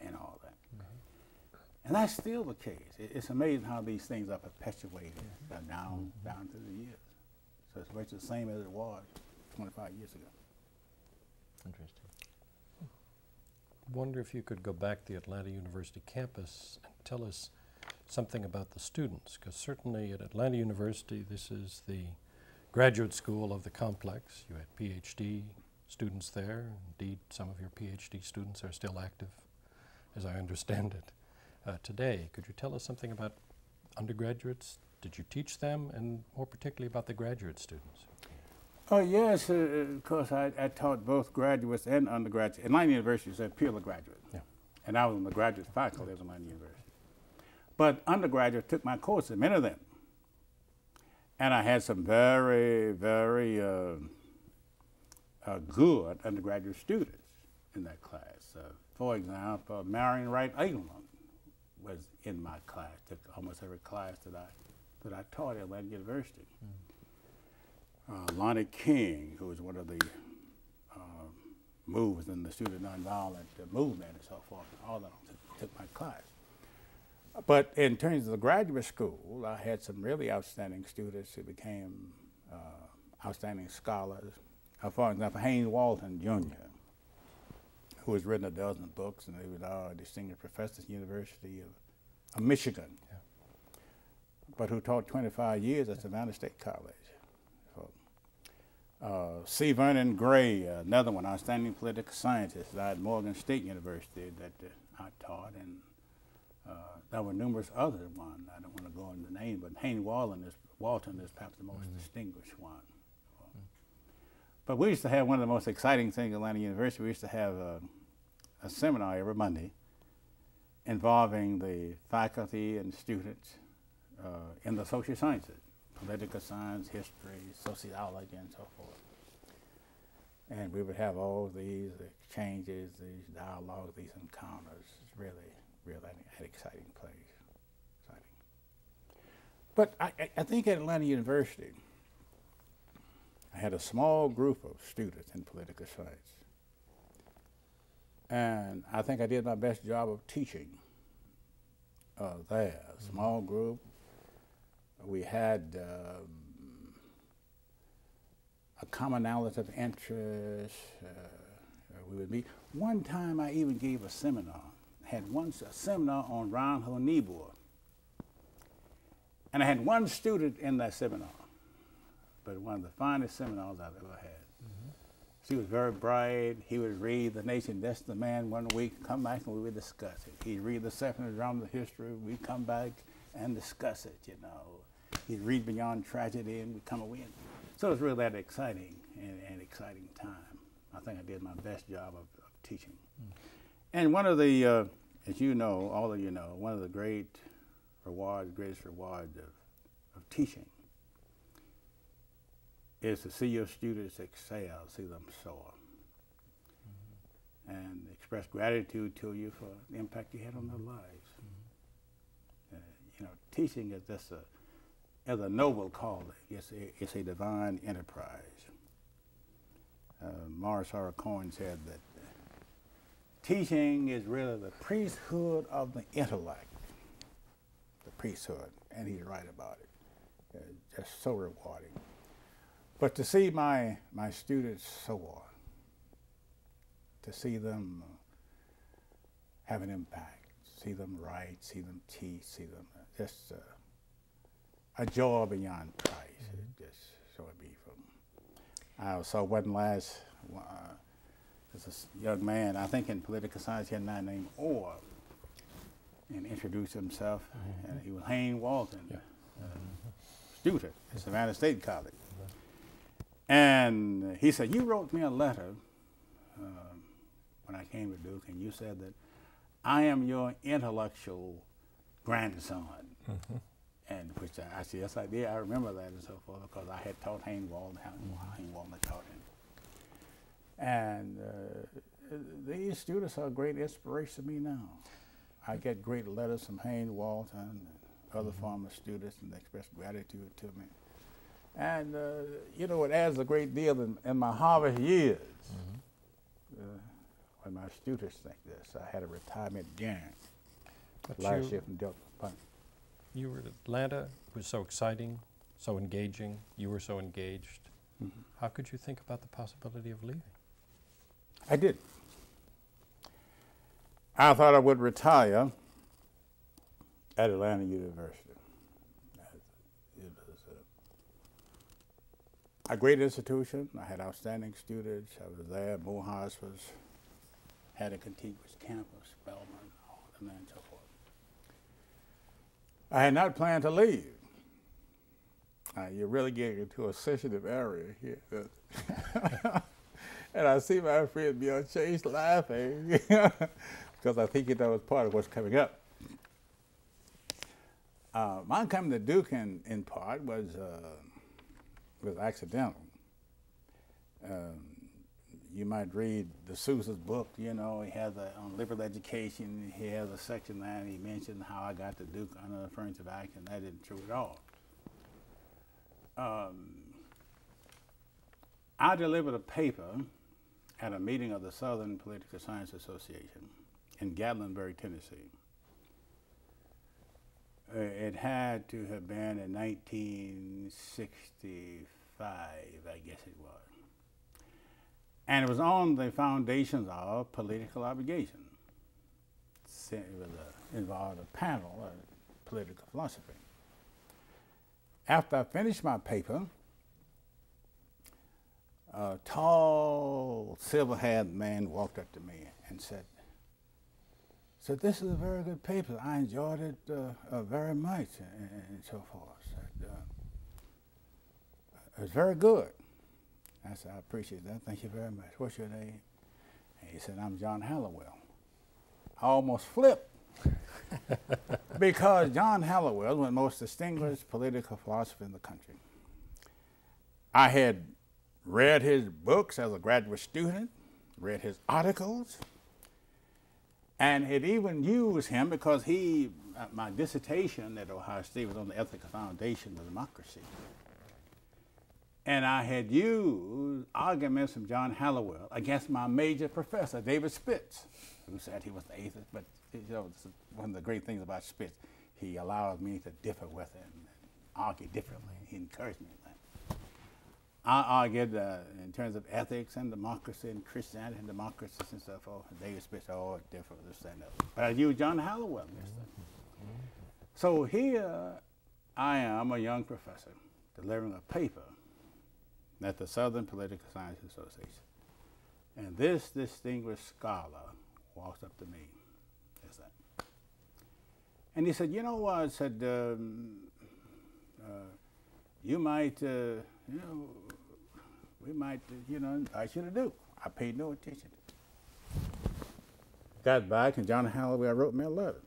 and all that. Mm-hmm. And that's still the case. it's amazing how these things are perpetuated mm-hmm. down, mm-hmm. down through the years. So it's much the same as it was 25 years ago. Interesting. Wonder if you could go back to the Atlanta University campus and tell us something about the students, because certainly at Atlanta University, this is the graduate school of the complex. You had PhD students there. Indeed, some of your PhD students are still active, as I understand it, uh, today. Could you tell us something about undergraduates? Did you teach them, and more particularly about the graduate students? Oh, yes, uh, of course, I, I, taught both graduates and undergraduates. Atlanta University is a purely graduate. Yeah. And I was in the graduate faculty at Atlanta University. But undergraduates took my courses, many of them. And I had some very, very uh, uh, good undergraduate students in that class. Uh, for example, Marian Wright Edelman was in my class, took almost every class that I, that I taught at Atlanta University. Uh, Lonnie King, who was one of the um, movers in the student nonviolent uh, movement and so forth, all of them took, took my class. But in terms of the graduate school, I had some really outstanding students who became uh, outstanding scholars. For example, Haynes Walton Jr., who has written a dozen books, and he was our distinguished professor at the University of, of Michigan, yeah. but who taught 25 years at Savannah State College. So, uh, C. Vernon Gray, another one, outstanding political scientist at Morgan State University that uh, I taught, and there were numerous other ones. I don't want to go into the name, but Haynes Walton is, Walton is perhaps the most mm -hmm. distinguished one. But we used to have one of the most exciting things at Atlanta University. We used to have a, a seminar every Monday involving the faculty and students uh, in the social sciences, political science, history, sociology, and so forth. And we would have all these exchanges, these dialogues, these encounters. Really, really an exciting place. Exciting. But I, I think at Atlanta University, I had a small group of students in political science. And I think I did my best job of teaching uh, there. A mm-hmm. small group. We had um, a commonality of interest. Uh, we would meet. One time I even gave a seminar, had one a seminar on Reinhold Niebuhr. And I had one student in that seminar but one of the finest seminars I've ever had. Mm -hmm. She was very bright. He would read The Nature and Destiny of Man one week, come back and we would discuss it. He'd read the second drama of history, we'd come back and discuss it, you know. He'd read Beyond Tragedy and we'd come away. So it was really that exciting and, and exciting time. I think I did my best job of, of teaching. Mm. And one of the, uh, as you know, all of you know, one of the great rewards, greatest rewards of, of teaching is to see your students excel, see them soar, mm-hmm. and express gratitude to you for the impact you had on their lives. Mm-hmm. Uh, you know, teaching is just a, as a noble calling. It's a, it's a divine enterprise. Uh, Morris R. Cohen said that teaching is really the priesthood of the intellect. The priesthood, and he's right about it. Uh, just so rewarding. But to see my, my students soar, to see them have an impact, see them write, see them teach, see them uh, just uh, a joy beyond price. Mm -hmm. Just so it be from. I saw one last. Uh, a young man, I think in political science, he had a man named Orr, and introduced himself, mm -hmm. and he was Haynes Walton, yeah. uh, student at Savannah State College. And he said, You wrote me a letter um, when I came to Duke, and you said that I am your intellectual grandson. Mm-hmm. And which I, I, said, Yes, I did. I remember that and so forth because I had taught Haynes Walton, how mm-hmm. Walton taught him. And uh, these students are a great inspiration to me now. I get great letters from Haynes Walton and other mm-hmm. former students, and they express gratitude to me. And, uh, you know, it adds a great deal in, in my Harvard years. Mm-hmm. Uh, when my students think this, I had a retirement dinner last you, year from Delta. You were at Atlanta. It was so exciting, so engaging. You were so engaged. Mm-hmm. How could you think about the possibility of leaving? I did. I thought I would retire at Atlanta University. a great institution. I had outstanding students. I was there. Morehouse was had a contiguous campus, Spelman, all and so forth. I had not planned to leave. Uh, you're really getting into a sensitive area here. and I see my friend Bill Chafe laughing because I think that was part of what's coming up. Uh, my coming to Duke in, in part was uh, was accidental. Um, you might read D'Souza's book, you know, he has a, on liberal education, he has a section there, and he mentioned how I got to Duke under affirmative action. That isn't true at all. Um, I delivered a paper at a meeting of the Southern Political Science Association in Gatlinburg, Tennessee. Uh, it had to have been in 1965, I guess it was. And it was on the foundations of political obligation. It was a, involved a panel of political philosophy. After I finished my paper, a tall, silver-haired man walked up to me and said, so this is a very good paper. I enjoyed it uh, uh, very much and, and, so forth. Said, uh, it was very good. I said, I appreciate that. Thank you very much. What's your name? And he said, I'm John Hallowell. I almost flipped because John Hallowell was the most distinguished political philosopher in the country. I had read his books as a graduate student, read his articles, and had even used him because he, uh, my dissertation at Ohio State was on the ethical foundation of democracy. And I had used arguments from John Hallowell against my major professor, David Spitz, who said he was the atheist. But you know, one of the great things about Spitz, he allowed me to differ with him and argue differently. He encouraged me. I argued uh, in terms of ethics and democracy and Christianity and democracy and so forth. David Spitz, oh, different, this and that. But I used John Hallowell. So here I am, a young professor, delivering a paper at the Southern Political Science Association. And this distinguished scholar walks up to me. Is that? And he said, you know what? I said, um, uh, you might, uh, you know, we might, you know, I should have do. I paid no attention. Got back, and John Hallowell wrote me a letter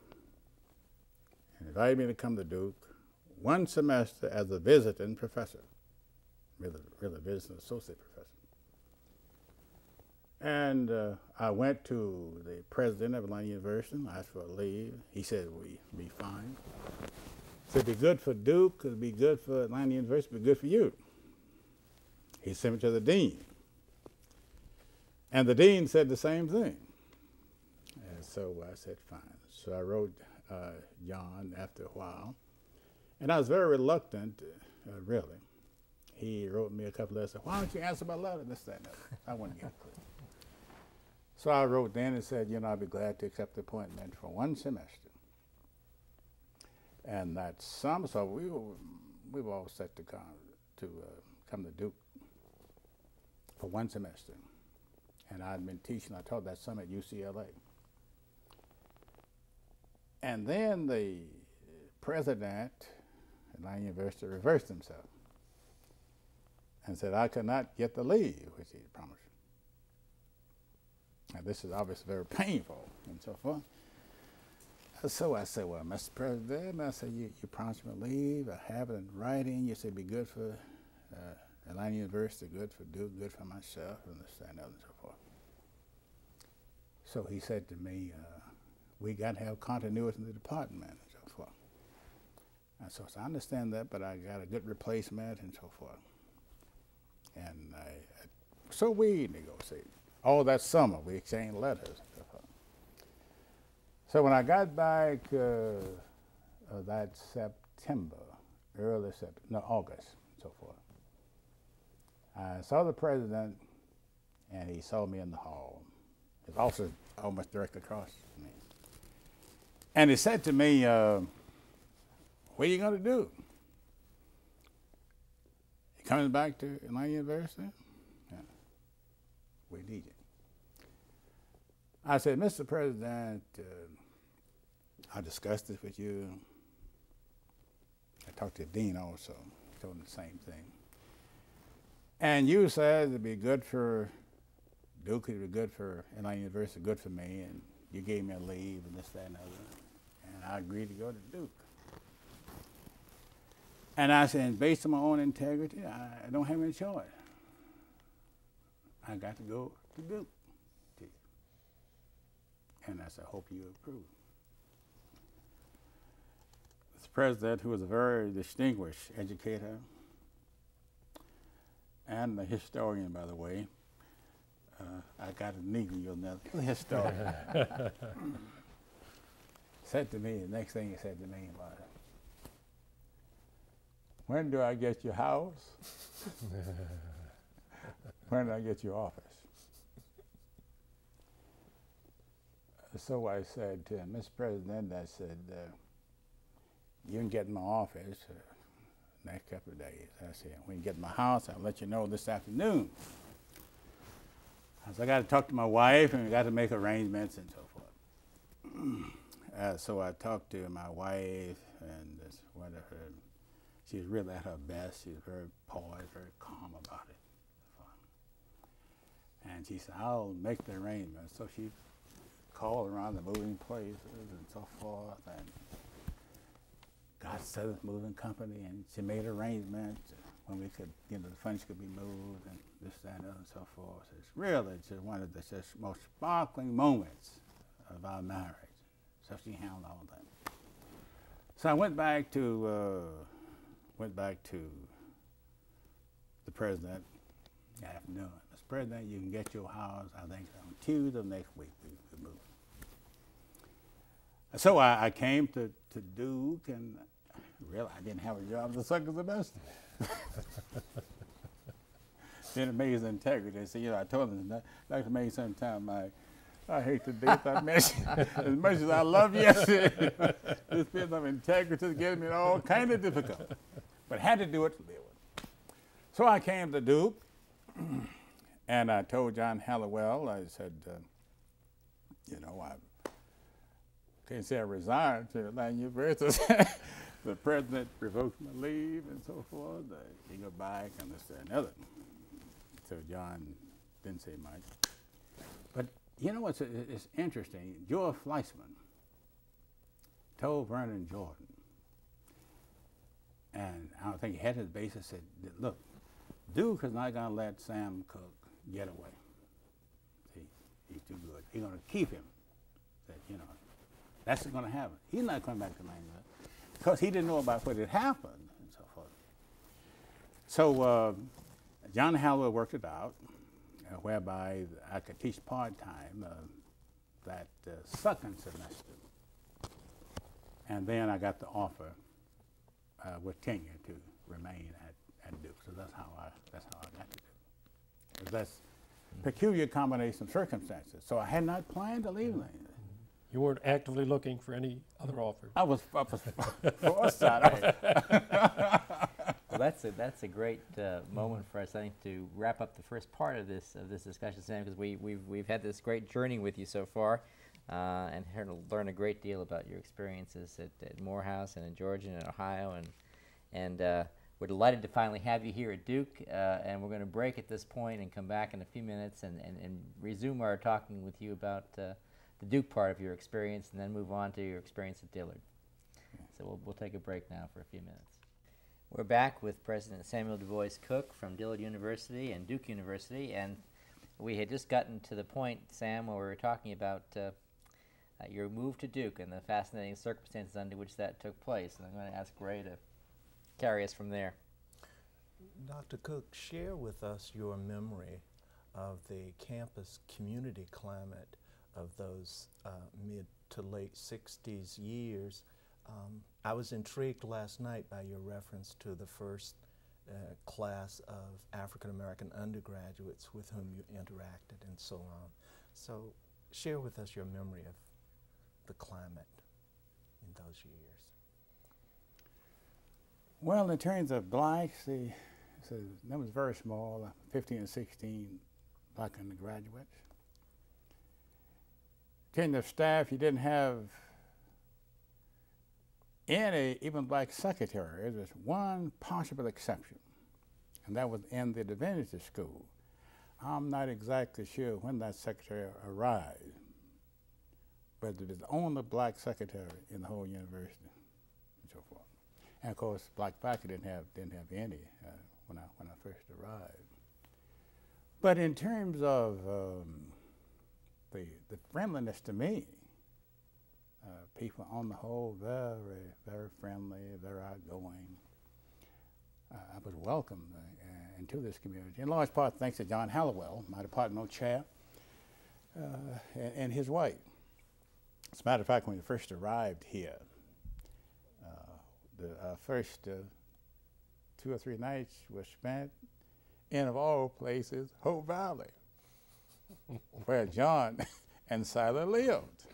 and invited me to come to Duke one semester as a visiting professor really, really visiting associate professor. And uh, I went to the president of Atlanta University, asked for a leave. He said we'd be fine. Said it'd be good for Duke, it'd be good for Atlanta University, be good for you. He sent me to the dean. And the dean said the same thing. And so I said, fine. So I wrote uh, John after a while. And I was very reluctant, uh, really he wrote me a couple letters. Why don't you answer my letter? This, that, and. I wouldn't get it. So I wrote then and said, you know, I'd be glad to accept the appointment for one semester. And that summer, so we were, we were all set to come to uh, come to Duke for one semester. And I'd been teaching, I taught that summer at UCLA. And then the president at Atlanta University reversed himself and said I could not get the leave, which he had promised. Now, this is obviously very painful and so forth. So I said, well, Mr. President, I said, you, you promised me leave. I have it in writing. You said it'd be good for uh, Atlanta University, good for Duke, good for myself, and this, that, and and so forth. So he said to me, uh, we got to have continuity in the department, and so forth. And so I understand that, but I got a good replacement, and so forth. And I, so we negotiated. All that summer, we exchanged letters. So when I got back uh, uh, that September, early September, no, August, so forth, I saw the president, and he saw me in the hall. His office almost directly across from me. And he said to me, uh, what are you going to do? coming back to Atlanta University? Yeah. We need you. I said, Mr. President, uh, I discussed this with you. I talked to the dean also, told him the same thing. And you said it'd be good for Duke, it'd be good for Atlanta University, good for me, and you gave me a leave and this, that, and other. And I agreed to go to Duke. And I said, based on my own integrity, I don't have any choice. I got to go to Duke. And I said, I hope you approve. This president, who was a very distinguished educator and a historian, by the way, uh, I got a nigger, you'll the historian, said to me, the next thing he said to me was, when do I get your house? when do I get your office? So I said to him, Mr. President, I said, uh, you can get my office uh, next couple of days. I said, when you get in my house, I'll let you know this afternoon. I said, I got to talk to my wife and we got to make arrangements and so forth. uh, so I talked to my wife and this, one of her She's really at her best. She's very poised, very calm about it. And she said, I'll make the arrangements. So she called around the moving places and so forth and got Seventh Moving Company and she made arrangements when we could, you know, the funds could be moved and this, that, and, and so forth. It's really just one of the just most sparkling moments of our marriage. So she handled all that. So I went back to uh, went back to the president afternoon. Mr. President, you can get your house, I think, on Tuesday of next week. We, we move. So I, I, came to, to Duke, and really, I didn't have a job the second semester. Been amazing integrity. So, you know, I told him, Dr. May, sometime I, I hate to death. I miss as much as I love you. this bit of integrity is getting me all kind of difficult but had to do it to live with. So I came to Duke, and I told John Hallowell, I said, uh, you know, I can't say I resigned to Atlanta University. The president revoked my leave and so forth. Uh, he go back and this and another. So John didn't say much. But you know what's it's interesting? Joel Fleishman told Vernon Jordan and I don't think he had his basis said, look, Duke is not going to let Sam Cook get away. See, he's too good. He's going to keep him. That, you know, that's going to happen. He's not coming back to Langland because he didn't know about what had happened and so forth. So uh, John Hallowell worked it out, uh, whereby I could teach part-time uh, that uh, second semester. And then I got the offer uh, with tenure to remain at, at Duke. So that's how I that's how I got to Duke. That's peculiar combination of circumstances. So I had not planned to leave Langland. You weren't actively looking for any other offers. I was, I was forced out. well, that's a that's a great uh, moment for us, I think, to wrap up the first part of this of this discussion, Sam, because we we've we've had this great journey with you so far uh, and here to learn a great deal about your experiences at, at Morehouse and in Georgia and Ohio. And, and uh, we're delighted to finally have you here at Duke. Uh, and we're going to break at this point and come back in a few minutes and, and, and resume our talking with you about uh, the Duke part of your experience and then move on to your experience at Dillard. So we'll, we'll take a break now for a few minutes. We're back with President Samuel DuBois Cook from Dillard University and Duke University. And we had just gotten to the point, Sam, where we were talking about uh, uh, your move to Duke and the fascinating circumstances under which that took place. And I'm going to ask Ray to carry us from there. Dr. Cook, share with us your memory of the campus community climate of those uh, mid to late 60s years. Um, I was intrigued last night by your reference to the first uh, class of African American undergraduates with whom you interacted and so on. So, share with us your memory of the climate in those years? Well, in terms of blacks, the so was very small, uh, 15 and 16 black undergraduates. Of staff, you didn't have any even black secretary. There was one possible exception, and that was in the divinity school. I'm not exactly sure when that secretary arrived, but there was the only black secretary in the whole university, and so forth. And of course, black faculty didn't have didn't have any uh, when I when I first arrived. But in terms of um, the, the friendliness to me, uh, people on the whole very, very friendly, very outgoing. Uh, I was welcomed uh, into this community, in large part thanks to John Hallowell, my departmental chair, uh, and, and, his wife. As a matter of fact, when we first arrived here, uh, the uh, first two or three nights were spent in, of all places, Hope Valley, where John and Silas lived.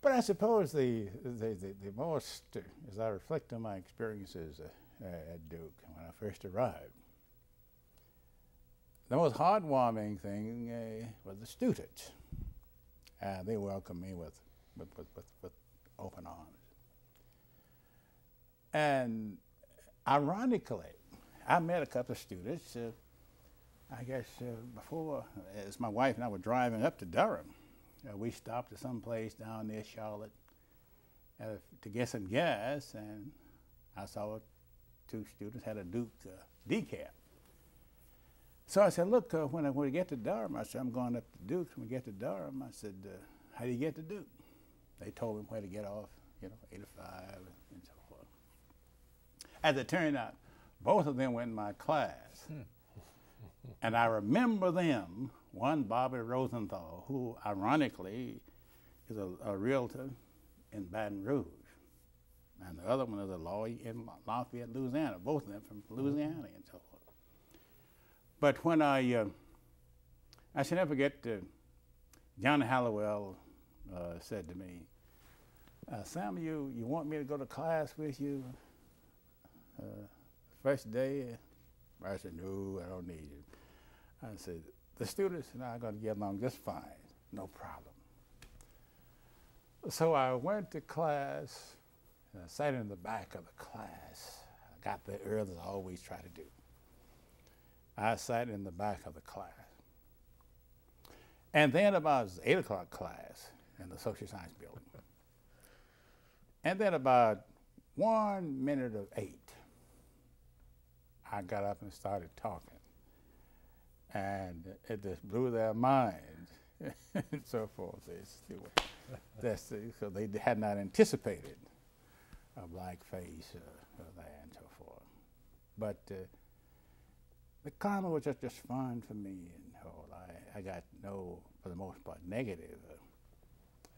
But I suppose the, the, the, the most, as I reflect on my experiences uh, at Duke when I first arrived, the most heartwarming thing uh, was the students. Uh, they welcomed me with, with, with, with, with open arms. And ironically, I met a couple of students, uh, I guess uh, before, as my wife and I were driving up to Durham, uh, we stopped at some place down near Charlotte uh, to get some gas, and I saw two students had a Duke uh, decaf. So I said, look, uh, when, I, when we get to Durham, I said, I'm going up to Duke. When we get to Durham, I said, how do you get to Duke? They told me where to get off, you know, 85 and so forth. As it turned out, both of them were in my class. Hmm. And I remember them, one Bobby Rosenthal, who ironically is a, a realtor in Baton Rouge. And the other one is a lawyer in Lafayette, Louisiana, both of them from Louisiana and so forth. But when I, uh, I should never forget, uh, John Hallowell uh, said to me, uh, Sam, you, you want me to go to class with you? Uh, First day, I said, no, I don't need it. I said, the students and I are going to get along just fine, no problem. So I went to class, and I sat in the back of the class. I got there early as I always try to do. I sat in the back of the class. And then about 8 o'clock class in the social science building. and then about one minute of 8, I got up and started talking. And it just blew their minds and so forth. That's the, so they had not anticipated a black face uh, there and so forth. But uh, the climate was just, just fine for me and whole. I, I got no, for the most part, negative, uh,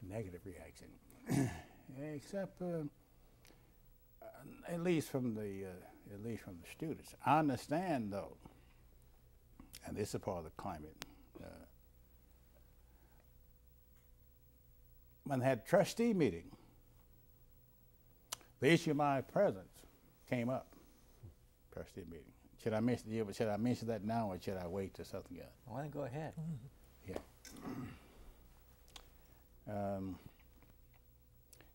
negative reaction, except uh, at least from the uh, at least from the students. I understand, though, and this is part of the climate. Uh, when they had trustee meeting, the issue of my presence came up. Trustee meeting. Should I mention yeah, but should I mention that now or should I wait till something else? Why don't go ahead? Yeah. Um,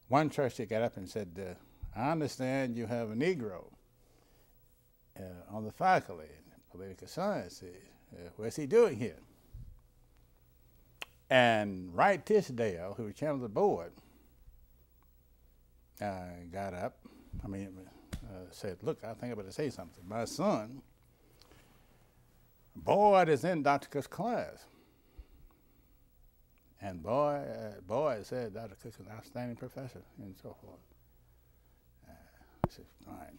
one trustee got up and said, uh, I understand you have a Negro uh, on the faculty in political science. Uh, what's he doing here? And Wright Tisdale, who was chairman of the board, uh, got up. I mean, uh, said, "Look, I think I better say something. My son, Boyd, is in Dr. Cook's class." And boy, uh, boy said Dr. Cook is an outstanding professor and so forth. Uh, I said, fine.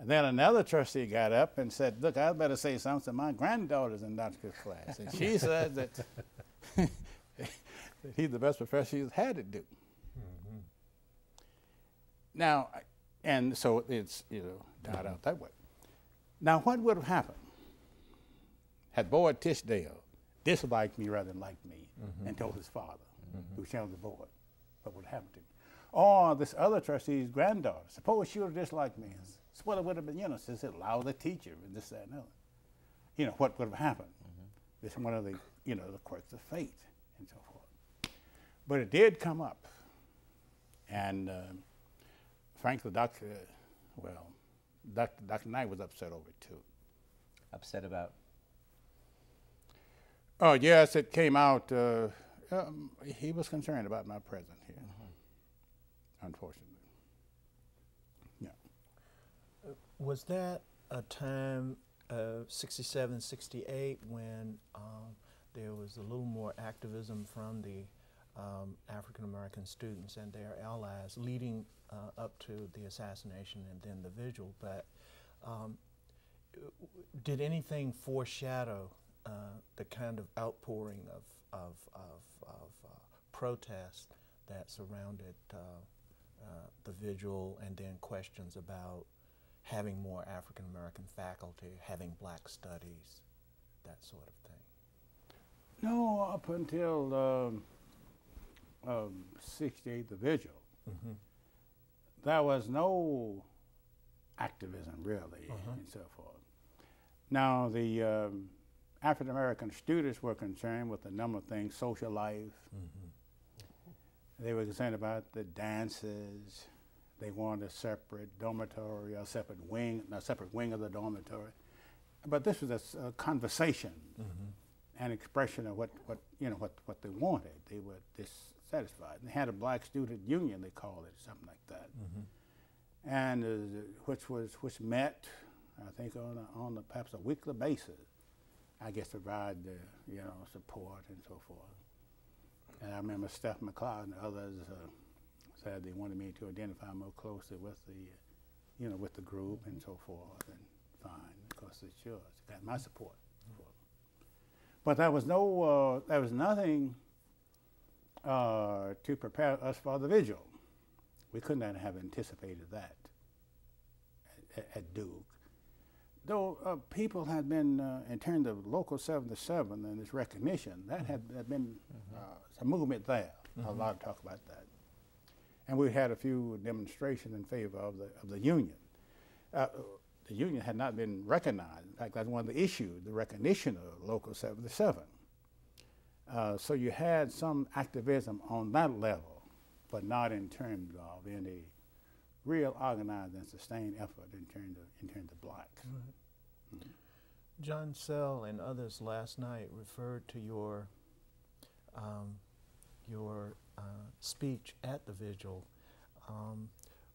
And then another trustee got up and said, Look, I better say something. My granddaughter's in Dr. class. And she said that, that he's the best professor she's had to do. Mm-hmm. Now, and so it's, you know, died out that way. Now, what would have happened had Boyd Tisdale disliked me rather than liked me mm-hmm. and told his father, mm-hmm. who of the board, what would happen to me? Or this other trustee's granddaughter, suppose she would have disliked me so what it would have been, you know, since it allowed the teacher and this, that, and other. You know, what would have happened? Mm-hmm. This is one of the, you know, the quirks of fate and so forth. But it did come up. And uh, frankly, Dr., well, Dr. Dr. Knight was upset over it too. Upset about? Oh, yes, it came out. Uh, um, he was concerned about my presence here, mm-hmm. unfortunately. Was that a time uh, 67, 68, when um, there was a little more activism from the um, African American students and their allies leading uh, up to the assassination and then the vigil. But um, did anything foreshadow uh, the kind of outpouring of, of, of, of uh, protest that surrounded uh, uh, the vigil and then questions about having more African American faculty, having black studies, that sort of thing? No, up until um, um, 68, the vigil, Mm-hmm. there was no activism really Uh-huh. and so forth. Now, the um, African American students were concerned with a number of things social life, Mm-hmm. They were concerned about the dances. They wanted a separate dormitory, a separate wing, a separate wing of the dormitory. But this was a conversation, Mm-hmm. an expression of what, what you know what, what they wanted. They were dissatisfied. And they had a black student union, they called it something like that, Mm-hmm. and uh, which was which met, I think on a, on a, perhaps a weekly basis. I guess to provide the you know support and so forth. And I remember Steph McLeod and others uh, said they wanted me to identify more closely with the, you know, with the group and so forth. And fine, because it's yours. It got my support. But there was no, uh, there was nothing uh, to prepare us for the vigil. We couldn't have anticipated that at, at Duke. Though uh, people had been, uh, in terms of Local 77 and its recognition, that had, had been uh, some movement there. A lot of talk about that. And we had a few demonstrations in favor of the, of the union. Uh, the union had not been recognized. In fact, that's one of the issues, the recognition of Local 77. Uh, so you had some activism on that level, but not in terms of any real organized and sustained effort in terms of, in terms of blacks. John Sell and others last night referred to your um, your uh, speech at the vigil. Um,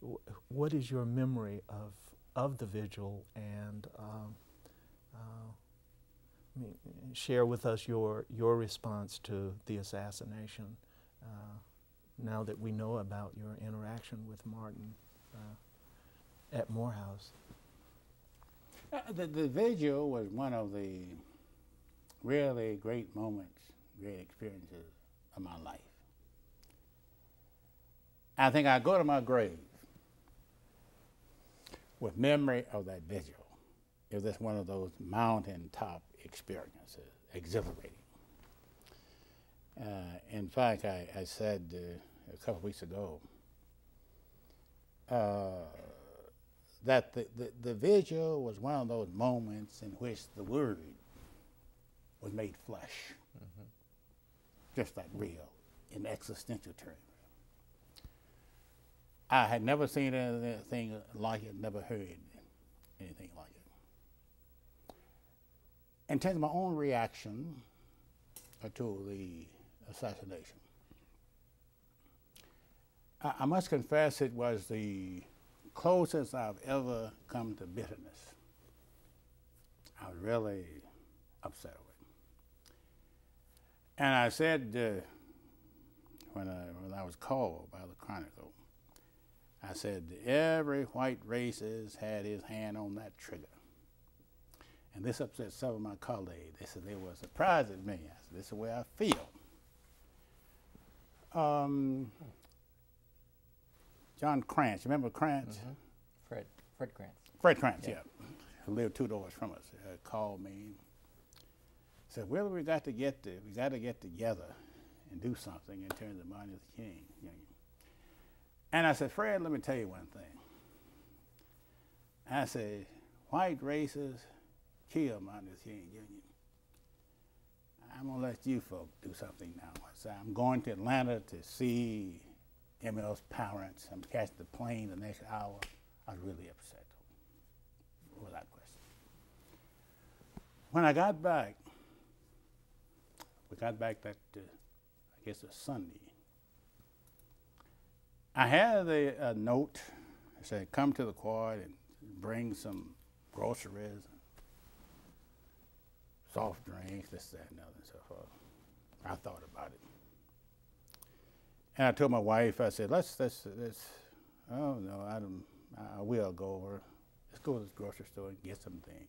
wh- what is your memory of of the vigil, and uh, I mean, share with us your your response to the assassination? Uh, now that we know about your interaction with Martin uh, at Morehouse. Uh, the, the vigil was one of the really great moments, great experiences of my life. I think I go to my grave with memory of that vigil. It was one of those mountaintop experiences, exhilarating. Uh, in fact, I, I said uh, a couple weeks ago uh, that the, the, the vigil was one of those moments in which the word was made flesh, just like real in existential terms. I had never seen anything like it, never heard anything like it. In terms of my own reaction uh, to the assassination, I, I must confess it was the closest I've ever come to bitterness. I was really upset with it. And I said, uh, when, I, when I was called by the Chronicle, I said, every white racist had his hand on that trigger. And this upset some of my colleagues. They said they were surprised at me. I said, this is the way I feel. Um, John Krantz, remember Krantz? Fred, Fred Grant. Fred Krantz, yeah, who lived two doors from us, uh, called me. Said, "Well, we got to get to, we got to get together and do something in terms of Martin Luther King." Jr." And I said, "Fred, let me tell you one thing." I said, "White racists kill Martin Luther King. I'm gonna let you folks do something now." I said, "I'm going to Atlanta to see ML's parents. I'm catching the plane the next hour." I was really upset without question. When I got back, we got back that, uh, I guess, a Sunday. I had a, a note that said, come to the quad and bring some groceries, soft drinks, this, that, and other, so forth. I thought about it. And I told my wife, I said, let's, let's, let's oh no, I, don't, I will go over. Let's go to the grocery store and get some things.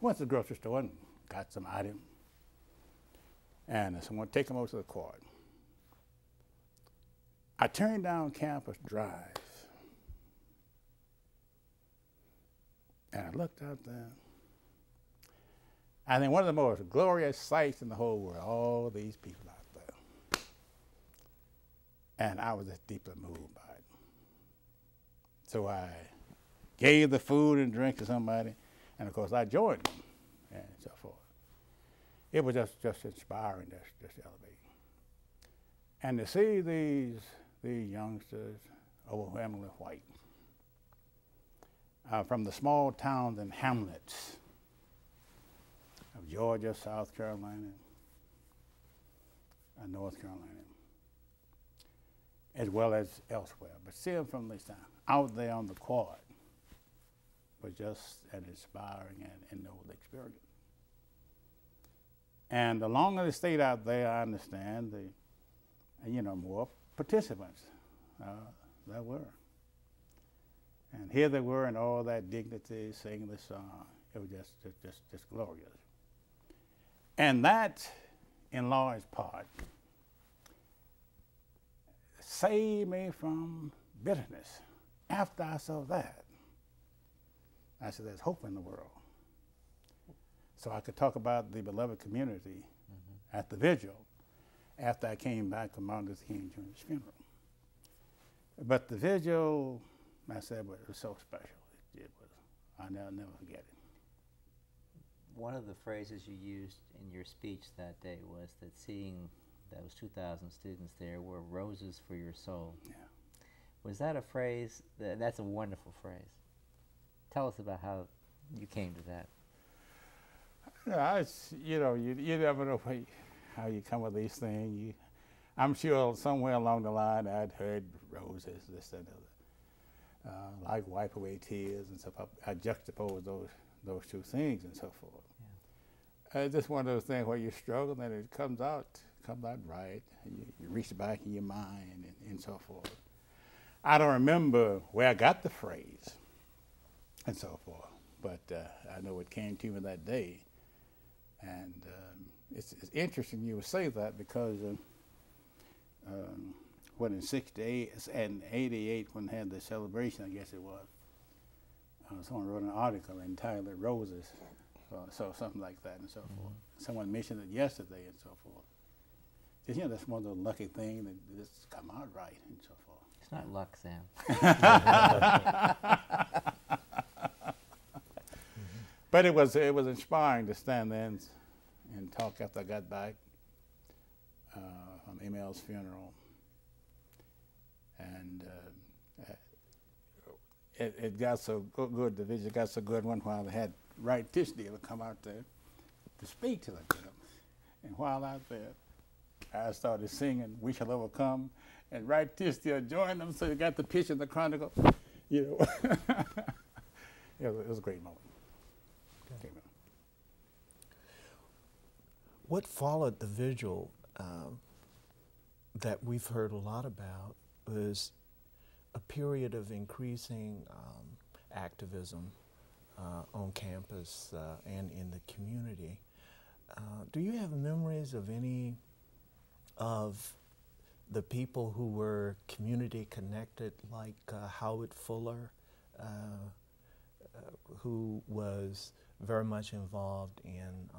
Went to the grocery store and got some items. And I said, I'm going to take them over to the court. I turned down Campus Drive. And I looked out there. I think one of the most glorious sights in the whole world, all these people out there. And I was just deeply moved by it. So I gave the food and drink to somebody, and of course I joined them and so forth. It was just, just inspiring, just, just elevating. And to see these, these youngsters overwhelmingly white uh, from the small towns and hamlets of Georgia, South Carolina, and North Carolina, as well as elsewhere. But seeing from this time out there on the quad was just an inspiring and, and experience. And the longer they stayed out there, I understand the, you know, more participants uh, there were. And here they were in all that dignity, singing the song. It was just, just, just, just glorious. And that, in large part, saved me from bitterness. After I saw that, I said, there's hope in the world. So I could talk about the beloved community mm-hmm. at the vigil after I came back from Martin Luther King Jr.'s funeral. But the vigil, I said, it was so special. It, it was, I'll never, never forget it one of the phrases you used in your speech that day was that seeing those 2,000 students there were roses for your soul. Yeah. Was that a phrase? That, that's a wonderful phrase. Tell us about how you came to that. I, you know, you, you never know how you come with these things. You, I'm sure somewhere along the line I'd heard roses, this and other, uh, like wipe away tears and stuff. I, I juxtaposed those those two things and so forth. Yeah. Uh, it's just one of those things where you struggle and it comes out, comes out right. You, you reach back in your mind and, and, so forth. I don't remember where I got the phrase and so forth, but uh, I know it came to me that day. And um, it's, it's, interesting you would say that because uh, um, when in 68 and 88 when they had the celebration, I guess it was, uh, someone wrote an article entitled Roses, uh, so something like that and so mm-hmm. forth. Someone mentioned it yesterday and so forth. Just, you know, that's one of the lucky things that just come out right and so forth. It's not luck, Sam. but it was it was inspiring to stand there and, and talk after I got back uh, from ML's funeral. And uh, it, it got so good, the vision got so good one while they had Wright Tisdale come out there to speak to the them. And while out there, I started singing We Shall Overcome, and Wright Tisdale joined them, so you got the picture in the chronicle. You know, it, was, it, was, a great moment. Okay. What followed the vigil um, that we've heard a lot about was a period of increasing um, activism uh, on campus uh, and in the community. Uh, do you have memories of any of the people who were community connected, like uh, Howard Fuller, uh, uh, who was very much involved in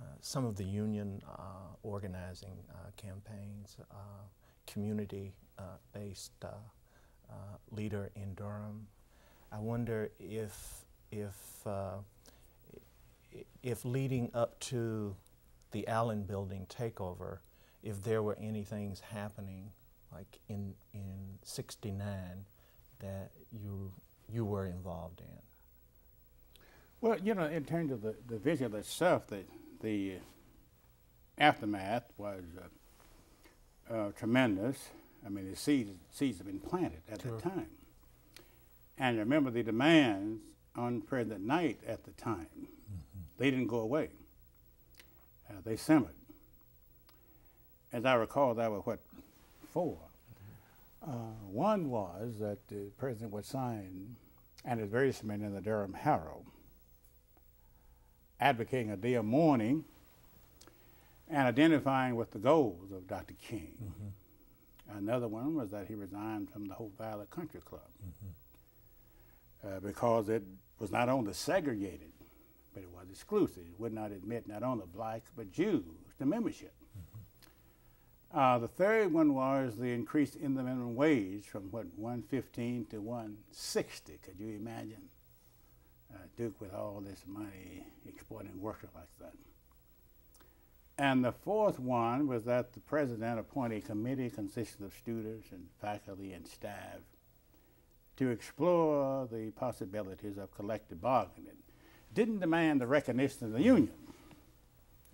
Uh, some of the union uh, organizing uh, campaigns, community based uh, leader in Durham. I wonder if if uh, if leading up to the Allen Building takeover, if there were any things happening like in in '69 that you you were involved in. Well, you know, in terms of the, the vision itself, the the aftermath was uh, uh, tremendous. I mean, the seeds, seeds have been planted at sure. the time. And remember the demands on President Knight at the time. Mm-hmm. They didn't go away. Uh, they simmered. As I recall, there were what, four. Uh, one was that the president would sign, and his various men in the Durham Herald, advocating a day of mourning and identifying with the goals of Dr. King. Mm-hmm. Another one was that he resigned from the Hope Valley Country Club mm-hmm. uh, because it was not only segregated, but it was exclusive. It would not admit not only blacks but Jews to membership. Mm-hmm. Uh, the third one was the increase in the minimum wage from what 115 to 160. Could you imagine Duke with all this money exploiting workers like that? And the fourth one was that the president appointed a committee consisting of students and faculty and staff to explore the possibilities of collective bargaining. Didn't demand the recognition of the union,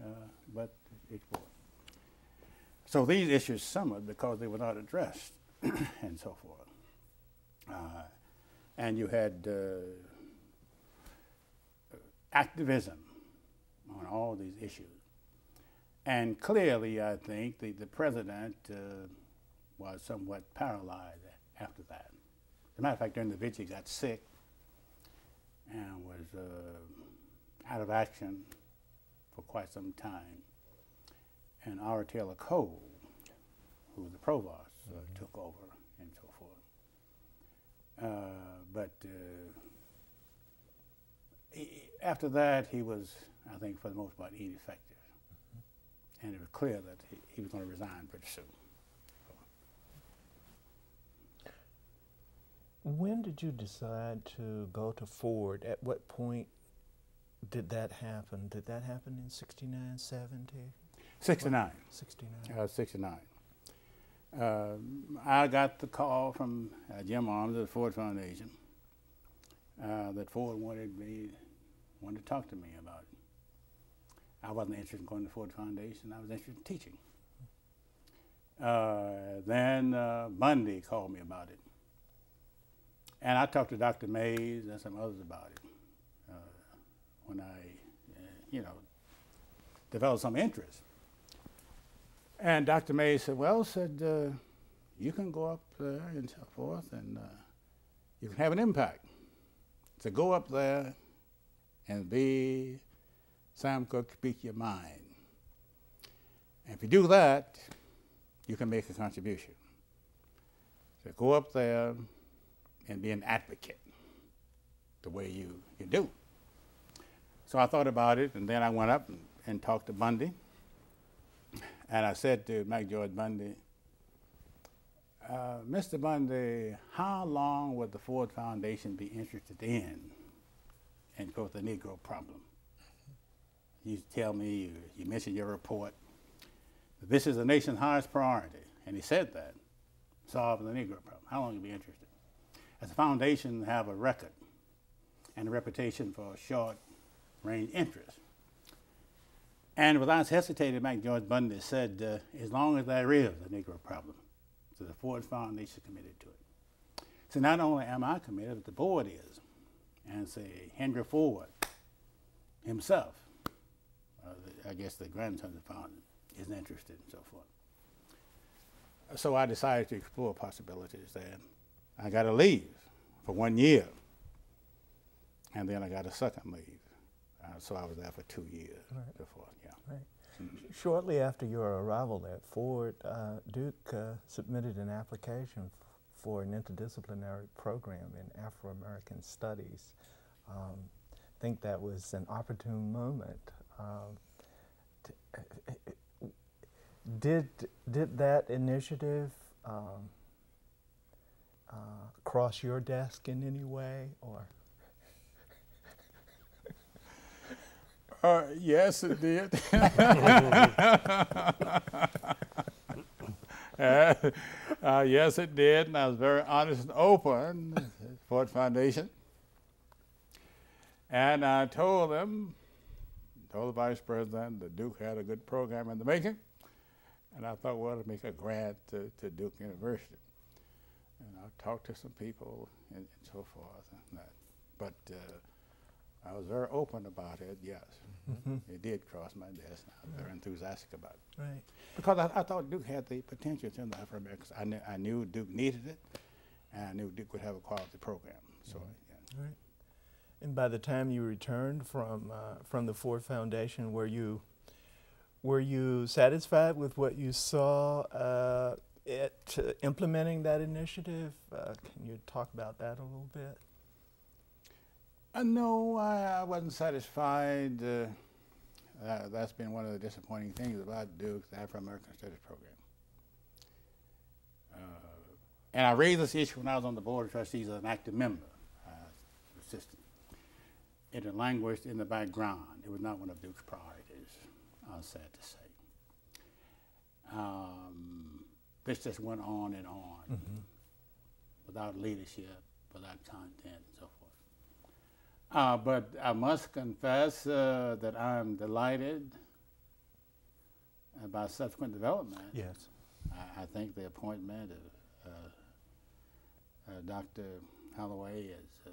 uh, but explored. So these issues summered because they were not addressed and so forth. Uh, and you had uh, activism on all these issues. And clearly, I think the, the president uh, was somewhat paralyzed after that. As a matter of fact, during the vigil, he got sick and was uh, out of action for quite some time. And R. Taylor Cole, who was the provost, uh, mm-hmm. took over and so forth. Uh, but uh, he, after that, he was, I think, for the most part, ineffective and it was clear that he, he was going to resign pretty soon. When did you decide to go to Ford? At what point did that happen? Did that happen in 69, 70? 69. 69. Uh, 69. Uh, I got the call from uh, Jim Arms of the Ford Foundation uh, that Ford wanted me wanted to talk to me about it. I wasn't interested in going to Ford Foundation. I was interested in teaching. Uh, then uh, Bundy called me about it. And I talked to Dr. Mays and some others about it uh, when I, uh, you know, developed some interest. And Dr. Mays said, well, said, uh, you can go up there and so forth and uh, you can have an impact. So go up there and be Sam Cook speak your mind. And if you do that, you can make a contribution. So go up there and be an advocate the way you, you do. So I thought about it, and then I went up and, and talked to Bundy. And I said to Mike McGeorge Bundy, uh, Mr. Bundy, how long would the Ford Foundation be interested in, in quote, the Negro problem? you tell me, you, you mentioned your report, this is the nation's highest priority. And he said that, solving the Negro problem. How long you be interested? As a foundation, have a record and a reputation for short range interest. And without hesitating, McGeorge Bundy said, uh, as long as there is a Negro problem, so the Ford Foundation is committed to it. So not only am I committed, but the board is. And say Henry Ford himself I guess the grandson of the founder isn't interested and so forth. So I decided to explore possibilities there. I got to leave for one year, and then I got a second leave. Uh, so I was there for two years right. before, yeah. Right. Shortly after your arrival at Ford, uh, Duke uh, submitted an application for an interdisciplinary program in Afro American Studies. Um, I think that was an opportune moment. Um, did did that initiative um, uh, cross your desk in any way, or? Uh, yes, it did. uh, uh, yes, it did, and I was very honest and open, Ford Foundation. And I told them told the vice president that Duke had a good program in the making, and I thought, well, to make a grant to, to Duke University. And I talked to some people and, and so forth. And. But uh, I was very open about it, yes. It did cross my desk. I was very enthusiastic about it. Right. Because I, I thought Duke had the potential to the African Americans. I knew, I knew Duke needed it, and I knew Duke would have a quality program. So, yeah. Right. And by the time you returned from uh, from the Ford Foundation, were you were you satisfied with what you saw uh, it uh, implementing that initiative? Uh, can you talk about that a little bit? Uh, no, I, I wasn't satisfied. Uh, uh, that's been one of the disappointing things about Duke's African American Studies program. Uh, and I raised this issue when I was on the board of trustees as an active member, uh, assistant. It languished in the background. It was not one of Duke's priorities, I'm sad to say. Um, this just went on and on without leadership, without content, and so forth. Uh, but I must confess uh, that I'm delighted about subsequent development. Yes. I, I think the appointment of uh, uh, Dr. Holloway is uh,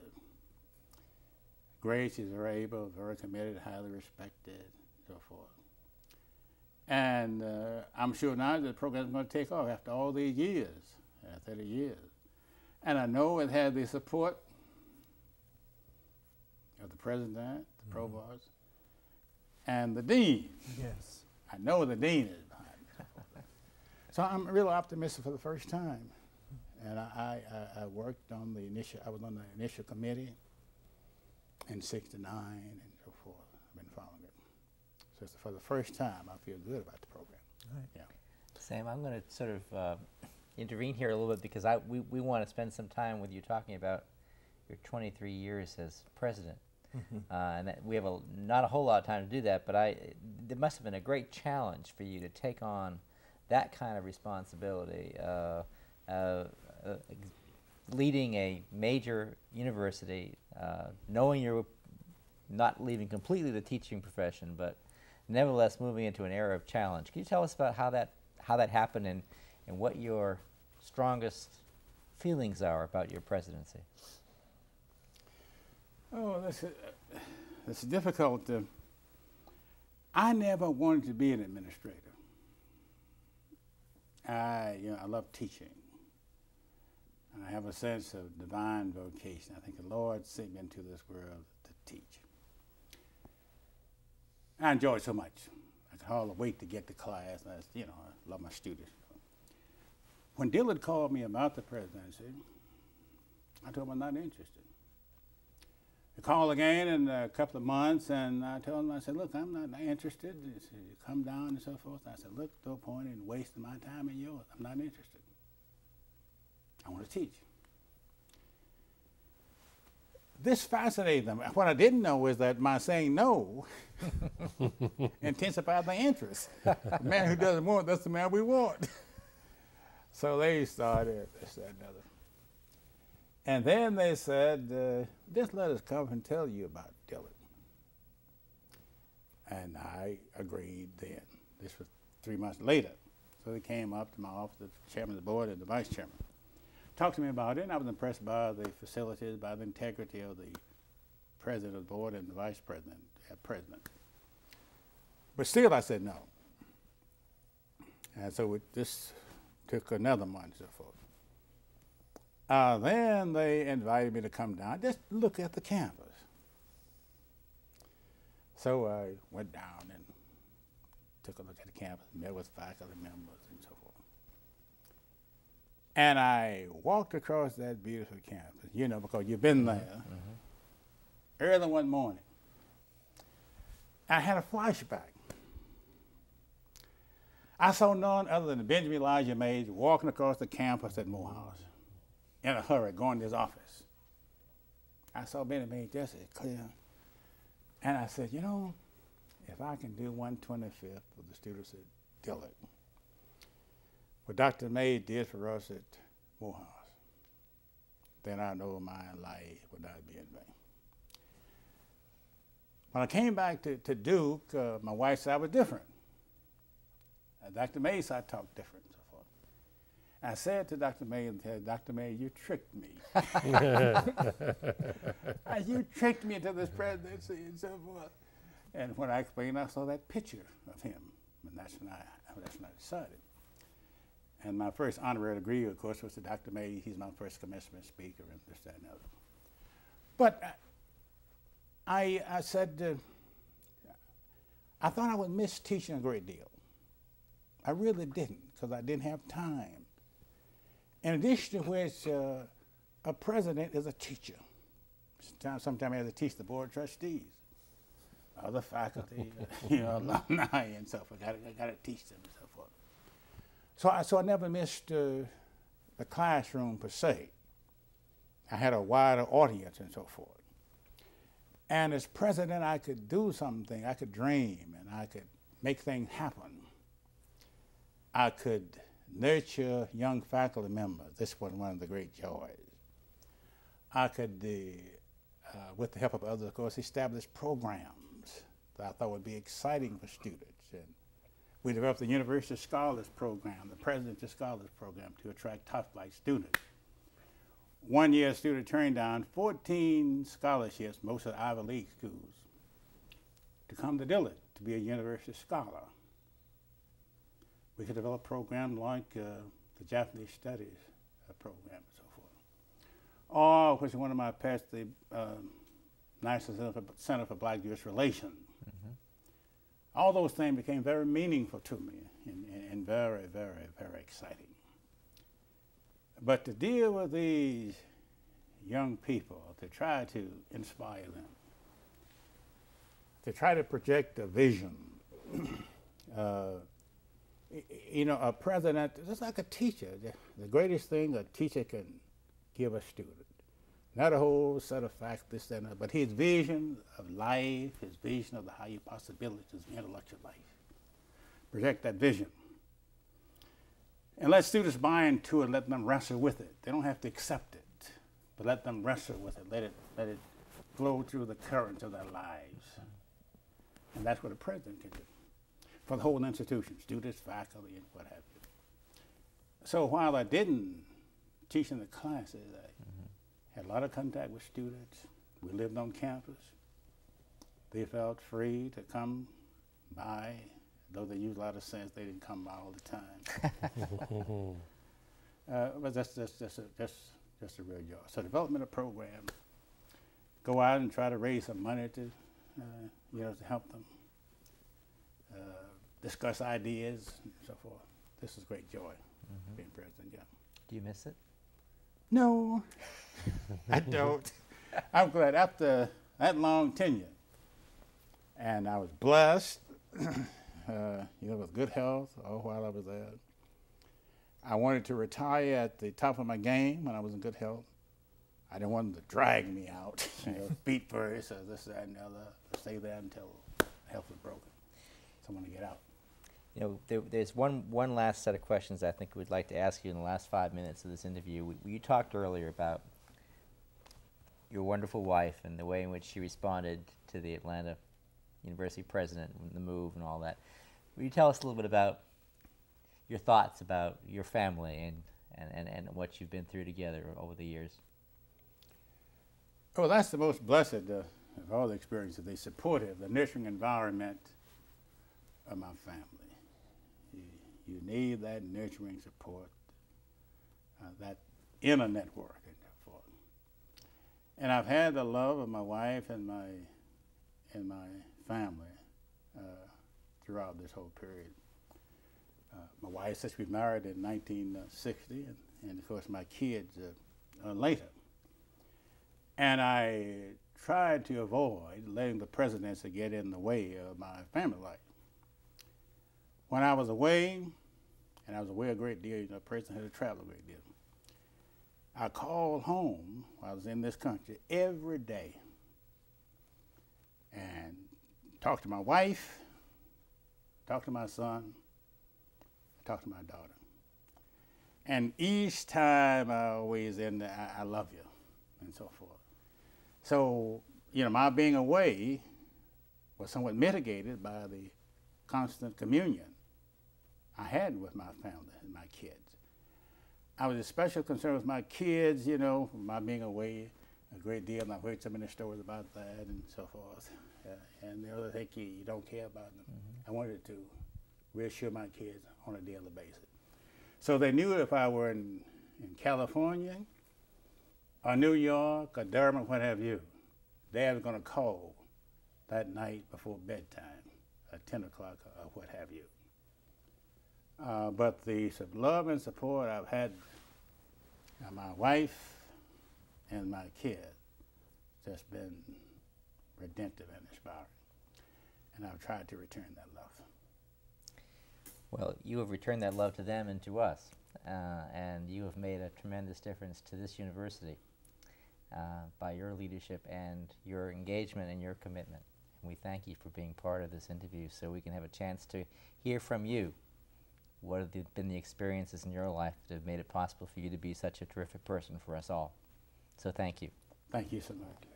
great. She's very able, very committed, highly respected, so forth. And uh, I'm sure now the program is going to take off after all these years, uh, 30 years. And I know it had the support the president, the provost, and the dean. Yes. I know the dean is behind it. so I'm really optimistic for the first time. And I, I, I worked on the initial, I was on the initial committee in 69 and so forth. I've been following it. So it's for the first time, I feel good about the program. Right. Yeah. Sam, I'm going to sort of uh, intervene here a little bit because I, we, we want to spend some time with you talking about your 23 years as president. Uh, and that we have a, not a whole lot of time to do that, but I, it must have been a great challenge for you to take on that kind of responsibility, uh, uh, uh, leading a major university, uh, knowing you're not leaving completely the teaching profession, but nevertheless moving into an era of challenge. Can you tell us about how that how that happened and, and what your strongest feelings are about your presidency? Oh, this is, it's difficult. To, I never wanted to be an administrator. I, you know, I love teaching. And I have a sense of divine vocation. I think the Lord sent me into this world to teach. I enjoy it so much. I can hardly wait to get to class. I, you know, I love my students. When Dillard called me about the presidency, I told him I'm not interested. He called again in a couple of months, and I told him, I said, look, I'm not interested. He said, come down and so forth. I said, look, no point in wasting my time and yours. I'm not interested. I want to teach. This fascinated them. What I didn't know is that my saying no intensified their interest. the man who doesn't want, that's the man we want. so they started this, that, and the other. And then they said, uh, just let us come and tell you about Dillard. And I agreed then. This was three months later. So they came up to my office, the chairman of the board and the vice chairman. Talked to me about it, and I was impressed by the facilities, by the integrity of the president of the board and the vice president, uh, president. But still, I said no. And so it, this took another month or so. Uh, then they invited me to come down, just look at the campus. So I went down and took a look at the campus, met with faculty members and so forth. And I walked across that beautiful campus, you know, because you've been there, early one morning. I had a flashback. I saw none other than Benjamin Elijah Mays walking across the campus at Morehouse in a hurry, going to his office. I saw Benny Mays just as clear. And I said, you know, if I can do 125th of the students at Dillard, what Dr. May did for us at Morehouse, then I know my life would not be in vain. When I came back to, to Duke, uh, my wife said I was different. Uh, Dr. Mays, I talked different. I said to Dr. May, and said, Dr. May, you tricked me. you tricked me into this presidency and so forth. And when I explained, I saw that picture of him. And that's when I, that's when I decided. And my first honorary degree, of course, was to Dr. May. He's my first commencement speaker and this, that, and the other. But I, I said, uh, I thought I would miss teaching a great deal. I really didn't, because I didn't have time. In addition to which, uh, a president is a teacher. Sometimes, sometimes I have to teach the board of trustees, other faculty, you know, alumni and so forth. I got to teach them and so forth. So I, so I never missed uh, the classroom per se. I had a wider audience and so forth. And as president, I could do something. I could dream and I could make things happen. I could nurture young faculty members. This was one of the great joys. I could, uh, uh, with the help of others, of course, establish programs that I thought would be exciting for students. And we developed the University Scholars Program, the Presidential Scholars Program, to attract top flight students. One year, a student turned down 14 scholarships, most of the Ivy League schools, to come to Dillard to be a university scholar we could develop programs like uh, the Japanese Studies uh, program and so forth. Or, which is one of my pets, the um, National Center for, Center for Black Jewish Relations. Mm -hmm. All those things became very meaningful to me and, and, and very, very, very exciting. But to deal with these young people, to try to inspire them, to try to project a vision, uh, you know, a president, just like a teacher, the greatest thing a teacher can give a student. Not a whole set of facts, this, that, and that, but his vision of life, his vision of the higher possibilities of intellectual life. Project that vision. And let students buy into it, let them wrestle with it. They don't have to accept it, but let them wrestle with it. Let it, let it flow through the currents of their lives. And that's what a president can do for the whole institution, students, faculty, and what have you. So while I didn't teach in the classes, I mm-hmm. had a lot of contact with students. We lived on campus. They felt free to come by, though they used a lot of sense, they didn't come by all the time. uh, but that's just, just, a, just, just a real joy. So development of program, go out and try to raise some money to, uh, you know, to help them. Discuss ideas and so forth. This is great joy, mm-hmm. being president, yeah. Do you miss it? No, I don't. I'm glad after that long tenure, and I was blessed, uh, you know, with good health all while I was there. I wanted to retire at the top of my game when I was in good health. I didn't want them to drag me out, you know, feet first, or this, that, and the other, stay there until health was broken. So I want to get out you know, there, there's one, one last set of questions I think we'd like to ask you in the last five minutes of this interview. We, you talked earlier about your wonderful wife and the way in which she responded to the Atlanta University president and the move and all that. Will you tell us a little bit about your thoughts about your family and, and, and, and what you've been through together over the years? Well, that's the most blessed uh, of all the experiences. The supportive, the nurturing environment of my family. You need that nurturing support, uh, that inner network and so forth. And I've had the love of my wife and my and my family uh, throughout this whole period. Uh, my wife, since we married in 1960, and, and of course my kids later. And I tried to avoid letting the presidency get in the way of my family life. When I was away, and I was away a great deal, you know, the president had to travel a great deal. I called home while I was in this country every day and talked to my wife, talked to my son, talked to my daughter. And each time I always end, I, I love you, and so forth. So, you know, my being away was somewhat mitigated by the constant communion I had with my family and my kids. I was especially concerned with my kids, you know, my being away a great deal, and I've heard so many stories about that and so forth. Uh, and the other thing, you, you don't care about them. I wanted to reassure my kids on a daily basis. So they knew if I were in, in California or New York or Durham what have you, Dad was going to call that night before bedtime, at 10 o'clock or what have you. Uh, but the love and support I've had uh, my wife and my kid just been redemptive and inspiring. And I've tried to return that love. Well, you have returned that love to them and to us, uh, and you have made a tremendous difference to this university uh, by your leadership and your engagement and your commitment. And we thank you for being part of this interview so we can have a chance to hear from you what have been the experiences in your life that have made it possible for you to be such a terrific person for us all. So thank you. Thank you so much.